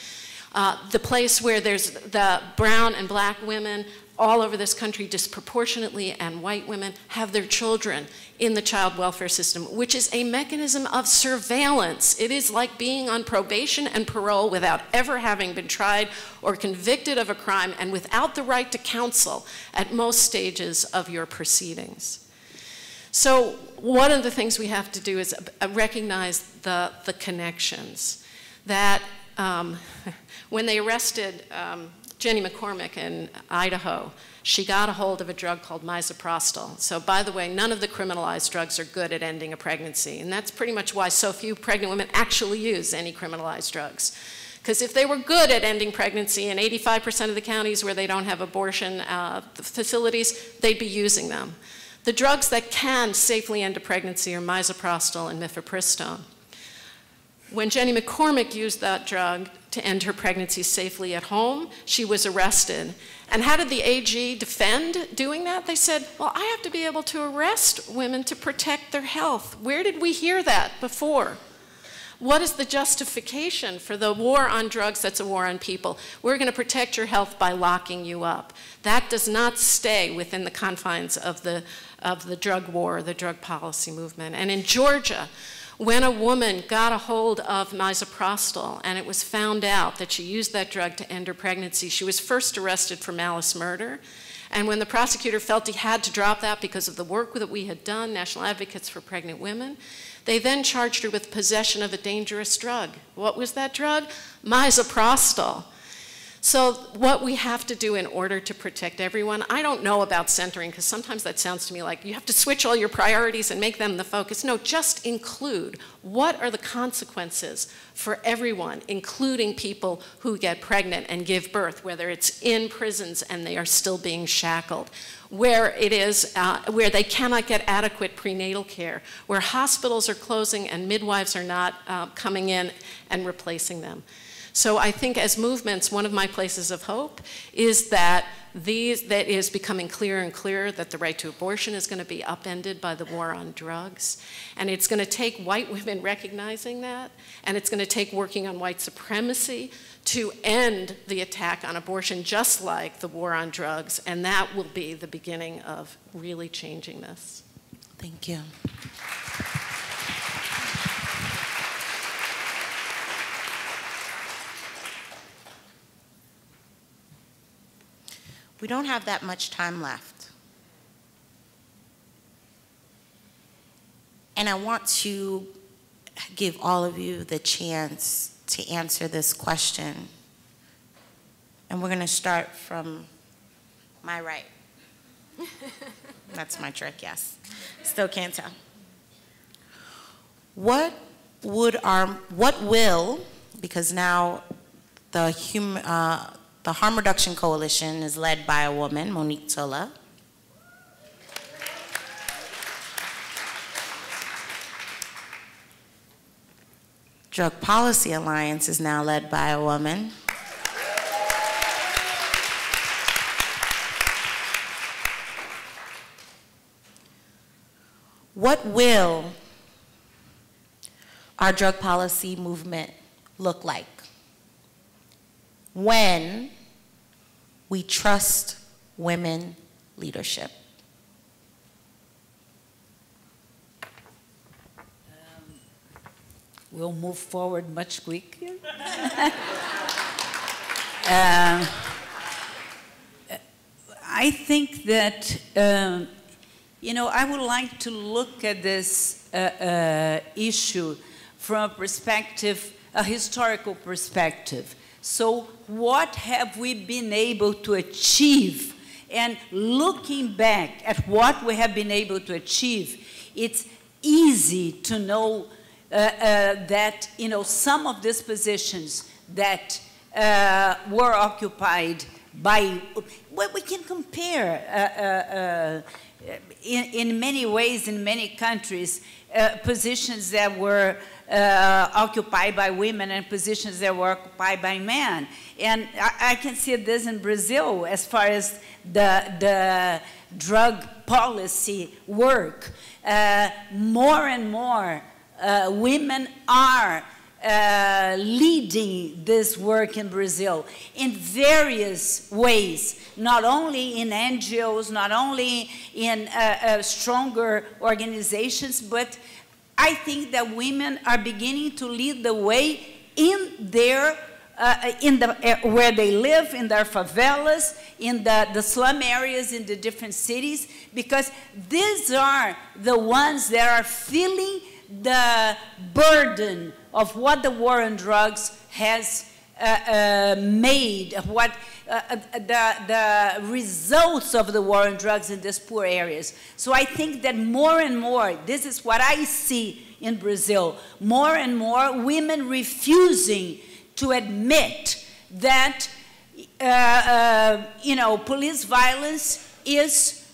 Uh, the place where there's the brown and black women all over this country disproportionately and white women have their children in the child welfare system, which is a mechanism of surveillance. It is like being on probation and parole without ever having been tried or convicted of a crime and without the right to counsel at most stages of your proceedings. So one of the things we have to do is uh, recognize the, the connections that um, when they arrested um, Jennie McCormack in Idaho, she got a hold of a drug called misoprostol. So, by the way, none of the criminalized drugs are good at ending a pregnancy. And that's pretty much why so few pregnant women actually use any criminalized drugs. Because if they were good at ending pregnancy in 85% of the counties where they don't have abortion uh, facilities, they'd be using them. The drugs that can safely end a pregnancy are misoprostol and mifepristone. When Jennie McCormack used that drug to end her pregnancy safely at home, she was arrested. And how did the AG defend doing that? They said, well, I have to be able to arrest women to protect their health. Where did we hear that before? What is the justification for the war on drugs that's a war on people? We're going to protect your health by locking you up. That does not stay within the confines of the, of the drug war, the drug policy movement. And in Georgia, when a woman got a hold of misoprostol and it was found out that she used that drug to end her pregnancy, she was first arrested for malice murder. And when the prosecutor felt he had to drop that because of the work that we had done, National Advocates for Pregnant Women, they then charged her with possession of a dangerous drug. What was that drug? Misoprostol. So what we have to do in order to protect everyone, I don't know about centering because sometimes that sounds to me like you have to switch all your priorities and make them the focus. No, just include what are the consequences for everyone, including people who get pregnant and give birth, whether it's in prisons and they are still being shackled, where it is, uh, where they cannot get adequate prenatal care, where hospitals are closing and midwives are not uh, coming in and replacing them. So I think as movements, one of my places of hope is that these, that is becoming clearer and clearer that the right to abortion is going to be upended by the war on drugs. And it's going to take white women recognizing that, and it's going to take working on white supremacy to end the attack on abortion, just like the war on drugs. And that will be the beginning of really changing this. Thank you. We don't have that much time left. And I want to give all of you the chance to answer this question. And we're going to start from my right. That's my trick, yes. Still can't tell. What would our, what will, because now the, human, uh, the Harm Reduction Coalition is led by a woman, Monique Tula. Drug Policy Alliance is now led by a woman. What will our drug policy movement look like when we trust women leadership? Um, we'll move forward much quicker. uh, I think that um, you know, I would like to look at this uh, uh, issue from a perspective, a historical perspective. So what have we been able to achieve? And looking back at what we have been able to achieve, it's easy to know uh, uh, that, you know, some of these positions that uh, were occupied by, well, we can compare uh, in, in many ways, in many countries, uh, positions that were uh, occupied by women and positions that were occupied by men. And I, I, can see this in Brazil as far as the, the drug policy work. Uh, more and more uh, women are uh, leading this work in Brazil in various ways, not only in NGOs, not only in uh, uh, stronger organizations, but I think that women are beginning to lead the way in their uh, in the, uh, where they live, in their favelas, in the, the slum areas, in the different cities, because these are the ones that are feeling the burden of what the war on drugs has uh, uh, made, of what uh, uh, the, the results of the war on drugs in these poor areas. So I think that more and more, this is what I see in Brazil, more and more women refusing to admit that, uh, uh, you know, police violence is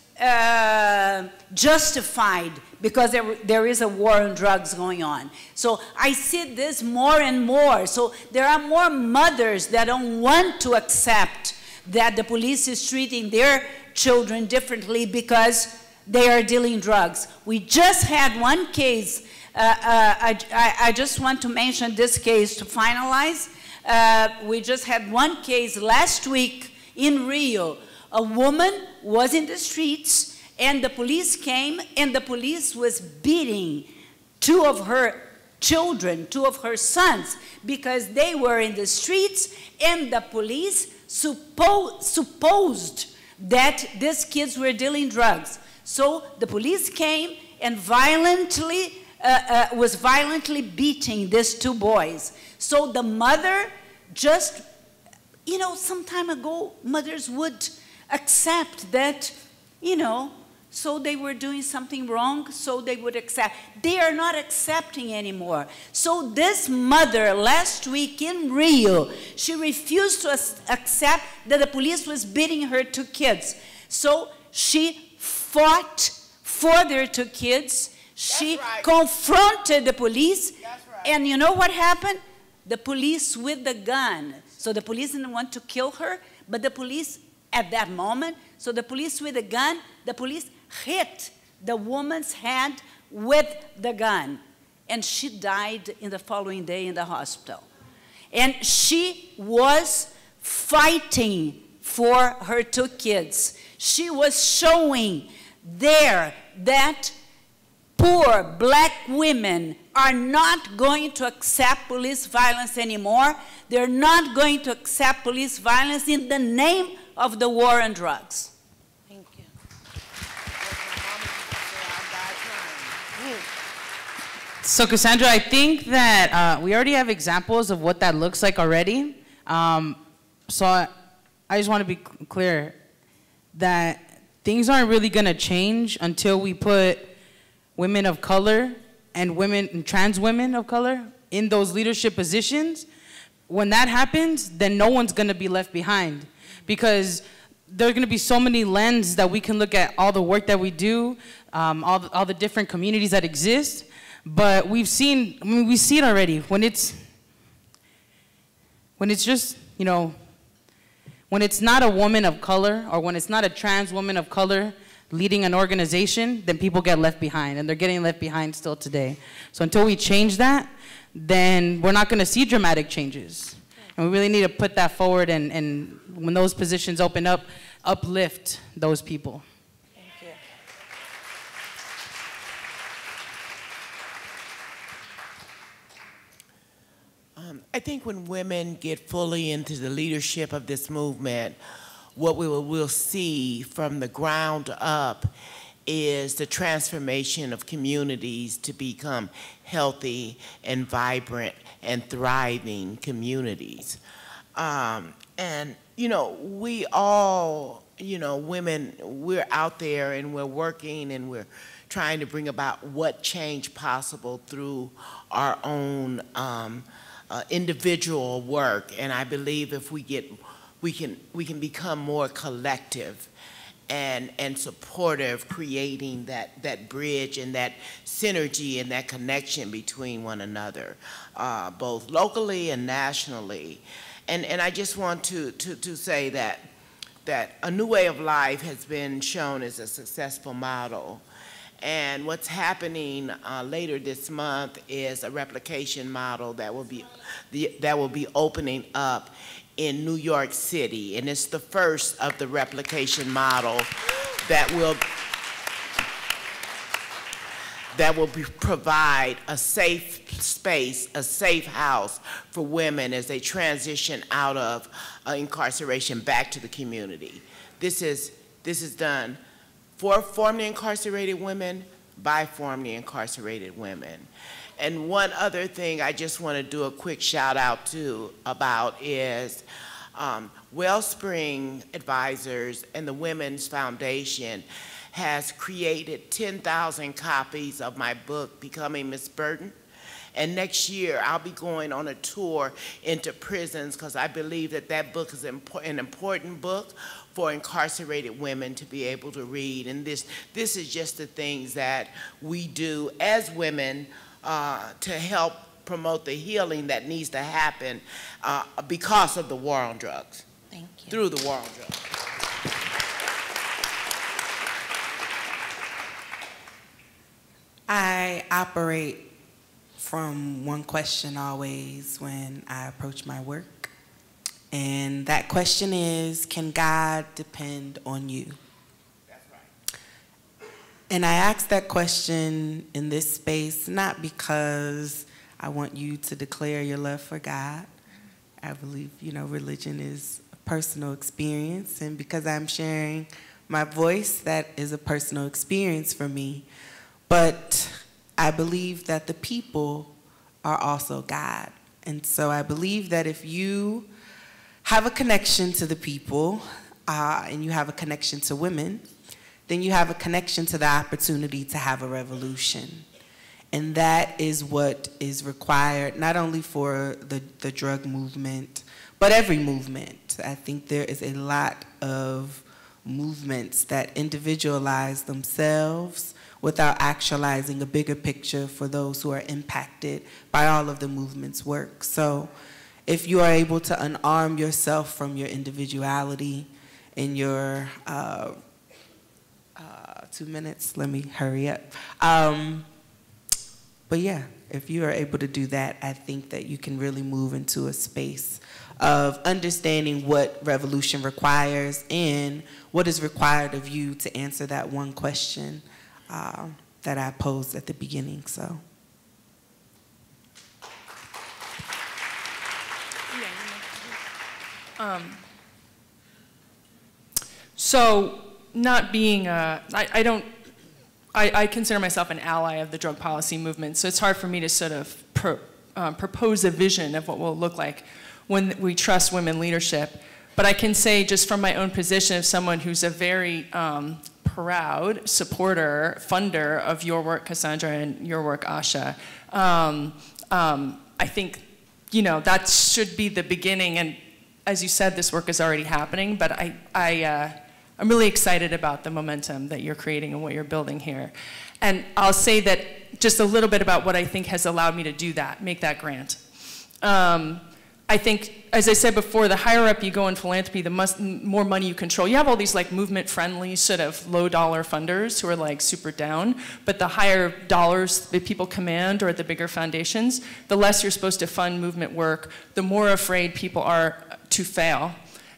justified because there, there is a war on drugs going on. So I see this more and more. So there are more mothers that don't want to accept that the police is treating their children differently because they are dealing drugs. We just had one case, uh, uh, I, I, just want to mention this case to finalize. Uh, we just had one case last week in Rio. A woman was in the streets and the police came, and the police was beating two of her children, two of her sons, because they were in the streets, and the police suppo supposed that these kids were dealing drugs. So the police came and violently uh, uh, was violently beating these two boys. So the mother just, you know, some time ago, mothers would accept that, you know, so they were doing something wrong, so they would accept. They are not accepting anymore. So this mother, last week in Rio, she refused to accept that the police was beating her two kids. So she fought for their two kids. She right. confronted the police. Right. And you know what happened? the police with the gun. So the police didn't want to kill her, but the police at that moment, so the police with the gun, the police hit the woman's head with the gun. And she died in the following day in the hospital. And she was fighting for her two kids. She was showing there that poor black women are not going to accept police violence anymore. They're not going to accept police violence in the name of the war on drugs. Thank you. So Cassandra, I think that uh, we already have examples of what that looks like already. Um, so I, I just want to be clear that things aren't really going to change until we put women of color and women and trans women of color in those leadership positions. When that happens, then no one's going to be left behind because there are going to be so many lenses that we can look at all the work that we do, um, all, the, all the different communities that exist. But we've seen, I mean, we see it already when it's, when it's just, you know, when it's not a woman of color or when it's not a trans woman of color leading an organization, then people get left behind, and they're getting left behind still today. So until we change that, then we're not going to see dramatic changes. And we really need to put that forward, and, and when those positions open up, uplift those people. I think when women get fully into the leadership of this movement, what we will we'll see from the ground up is the transformation of communities to become healthy and vibrant and thriving communities. Um, and, you know, we all, you know, women, we're out there and we're working and we're trying to bring about what change possible through our own um, uh, individual work. And I believe if we get, we can, we can become more collective and, and supportive, creating that, that bridge and that synergy and that connection between one another, uh, both locally and nationally. And, and I just want to, to, to say that, that a new way of life has been shown as a successful model. And what's happening uh, later this month is a replication model that will be the, that will be opening up in New York City, and it's the first of the replication model that will that will be, provide a safe space, a safe house for women as they transition out of uh, incarceration back to the community. This is, this is done for formerly incarcerated women, by formerly incarcerated women. And one other thing I just want to do a quick shout out to about is um, Wellspring Advisors and the Women's Foundation has created 10,000 copies of my book, Becoming Ms. Burton. And next year, I'll be going on a tour into prisons because I believe that that book is an important book for incarcerated women to be able to read. And this, this is just the things that we do as women uh, to help promote the healing that needs to happen uh, because of the war on drugs. Thank you. Through the war on drugs. I operate from one question always when I approach my work. And that question is, can God depend on you? And I ask that question in this space not because I want you to declare your love for God. I believe, you know, religion is a personal experience, and because I'm sharing my voice, that is a personal experience for me. But I believe that the people are also God. And so I believe that if you have a connection to the people uh, and you have a connection to women, then you have a connection to the opportunity to have a revolution. And that is what is required, not only for the, the drug movement, but every movement. I think there is a lot of movements that individualize themselves without actualizing a bigger picture for those who are impacted by all of the movement's work. So if you are able to unarm yourself from your individuality and your, uh, uh, two minutes, let me hurry up. Um, but yeah, if you are able to do that, I think that you can really move into a space of understanding what revolution requires and what is required of you to answer that one question uh, that I posed at the beginning. So. Um, so, not being a, I, I don't, I, I, consider myself an ally of the drug policy movement, so it's hard for me to sort of pro, um, propose a vision of what will look like when we trust women leadership. But I can say, just from my own position of someone who's a very um, proud supporter, funder of your work, Cassandra, and your work, Asha, um, um, I think, you know, that should be the beginning. And as you said, this work is already happening, but I, I, uh, I'm really excited about the momentum that you're creating and what you're building here. And I'll say that just a little bit about what I think has allowed me to do that, make that grant. Um, I think, as I said before, the higher up you go in philanthropy, the more money you control. You have all these like movement-friendly sort of low-dollar funders who are like super down, but the higher dollars that people command or the bigger foundations, the less you're supposed to fund movement work, the more afraid people are to fail.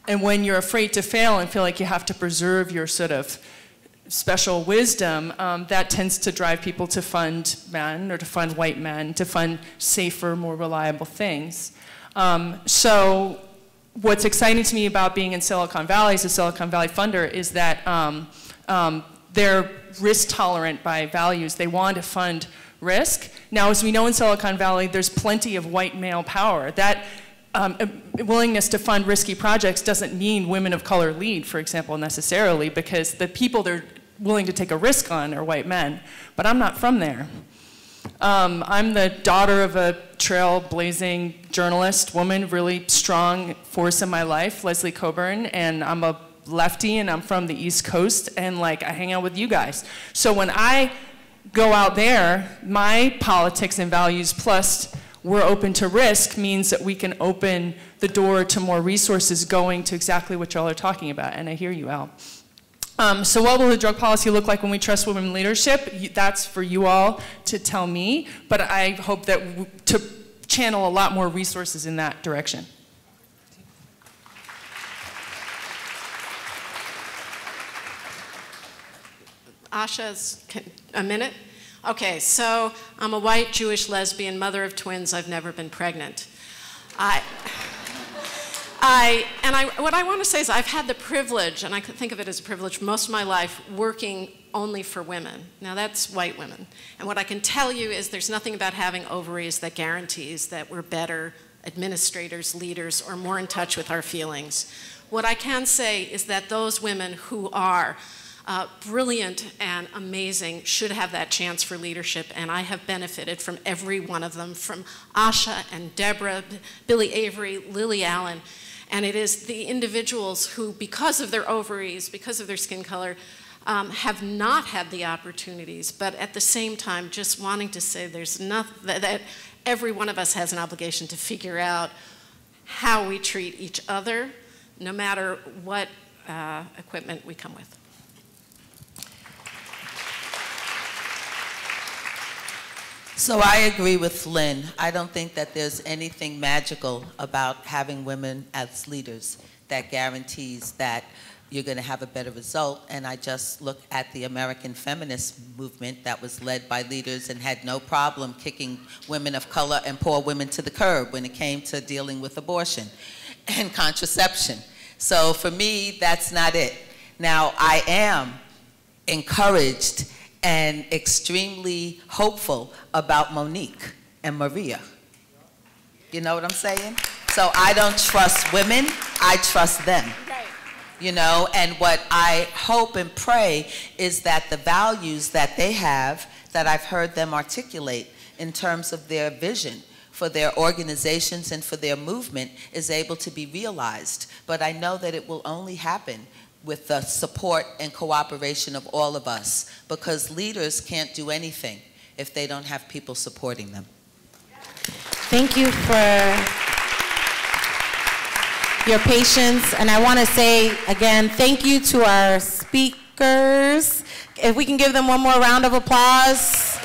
And when you're afraid to fail and feel like you have to preserve your sort of special wisdom, um, that tends to drive people to fund men or to fund white men, to fund safer, more reliable things. Um, so what's exciting to me about being in Silicon Valley as a Silicon Valley funder is that um, um, they're risk tolerant by values. They want to fund risk. Now, as we know in Silicon Valley, there's plenty of white male power. That um, willingness to fund risky projects doesn't mean women of color lead, for example, necessarily, because the people they're willing to take a risk on are white men. But I'm not from there. Um, I'm the daughter of a trailblazing journalist, woman, really strong force in my life, Leslie Cockburn, and I'm a lefty and I'm from the East Coast and like I hang out with you guys. So when I go out there, my politics and values plus we're open to risk means that we can open the door to more resources going to exactly what y'all are talking about. And I hear you, Al. Um, so what will the drug policy look like when we trust women leadership? That's for you all to tell me, but I hope that to channel a lot more resources in that direction. Asha's, a minute? Okay, so I'm a white Jewish lesbian, mother of twins, I've never been pregnant. I, I, and I, what I want to say is I've had the privilege, and I can think of it as a privilege most of my life, working only for women. Now that's white women. And what I can tell you is there's nothing about having ovaries that guarantees that we're better administrators, leaders, or more in touch with our feelings. What I can say is that those women who are uh, brilliant and amazing should have that chance for leadership, and I have benefited from every one of them, from Asha and Deborah, Byllye Avery, Lily Allen. And it is the individuals who, because of their ovaries, because of their skin color, um, have not had the opportunities, but at the same time, just wanting to say there's nothing that, that every one of us has an obligation to figure out how we treat each other, no matter what uh, equipment we come with. So I agree with Lynn. I don't think that there's anything magical about having women as leaders that guarantees that you're going to have a better result. And I just look at the American feminist movement that was led by leaders and had no problem kicking women of color and poor women to the curb when it came to dealing with abortion and contraception. So for me, that's not it. Now, I am encouraged and extremely hopeful about Monique and Maria. You know what I'm saying? So I don't trust women, I trust them. You know, and what I hope and pray is that the values that they have, that I've heard them articulate in terms of their vision for their organizations and for their movement, is able to be realized. But I know that it will only happen with the support and cooperation of all of us, because leaders can't do anything if they don't have people supporting them. Thank you for your patience. And I want to say again, thank you to our speakers. If we can give them one more round of applause.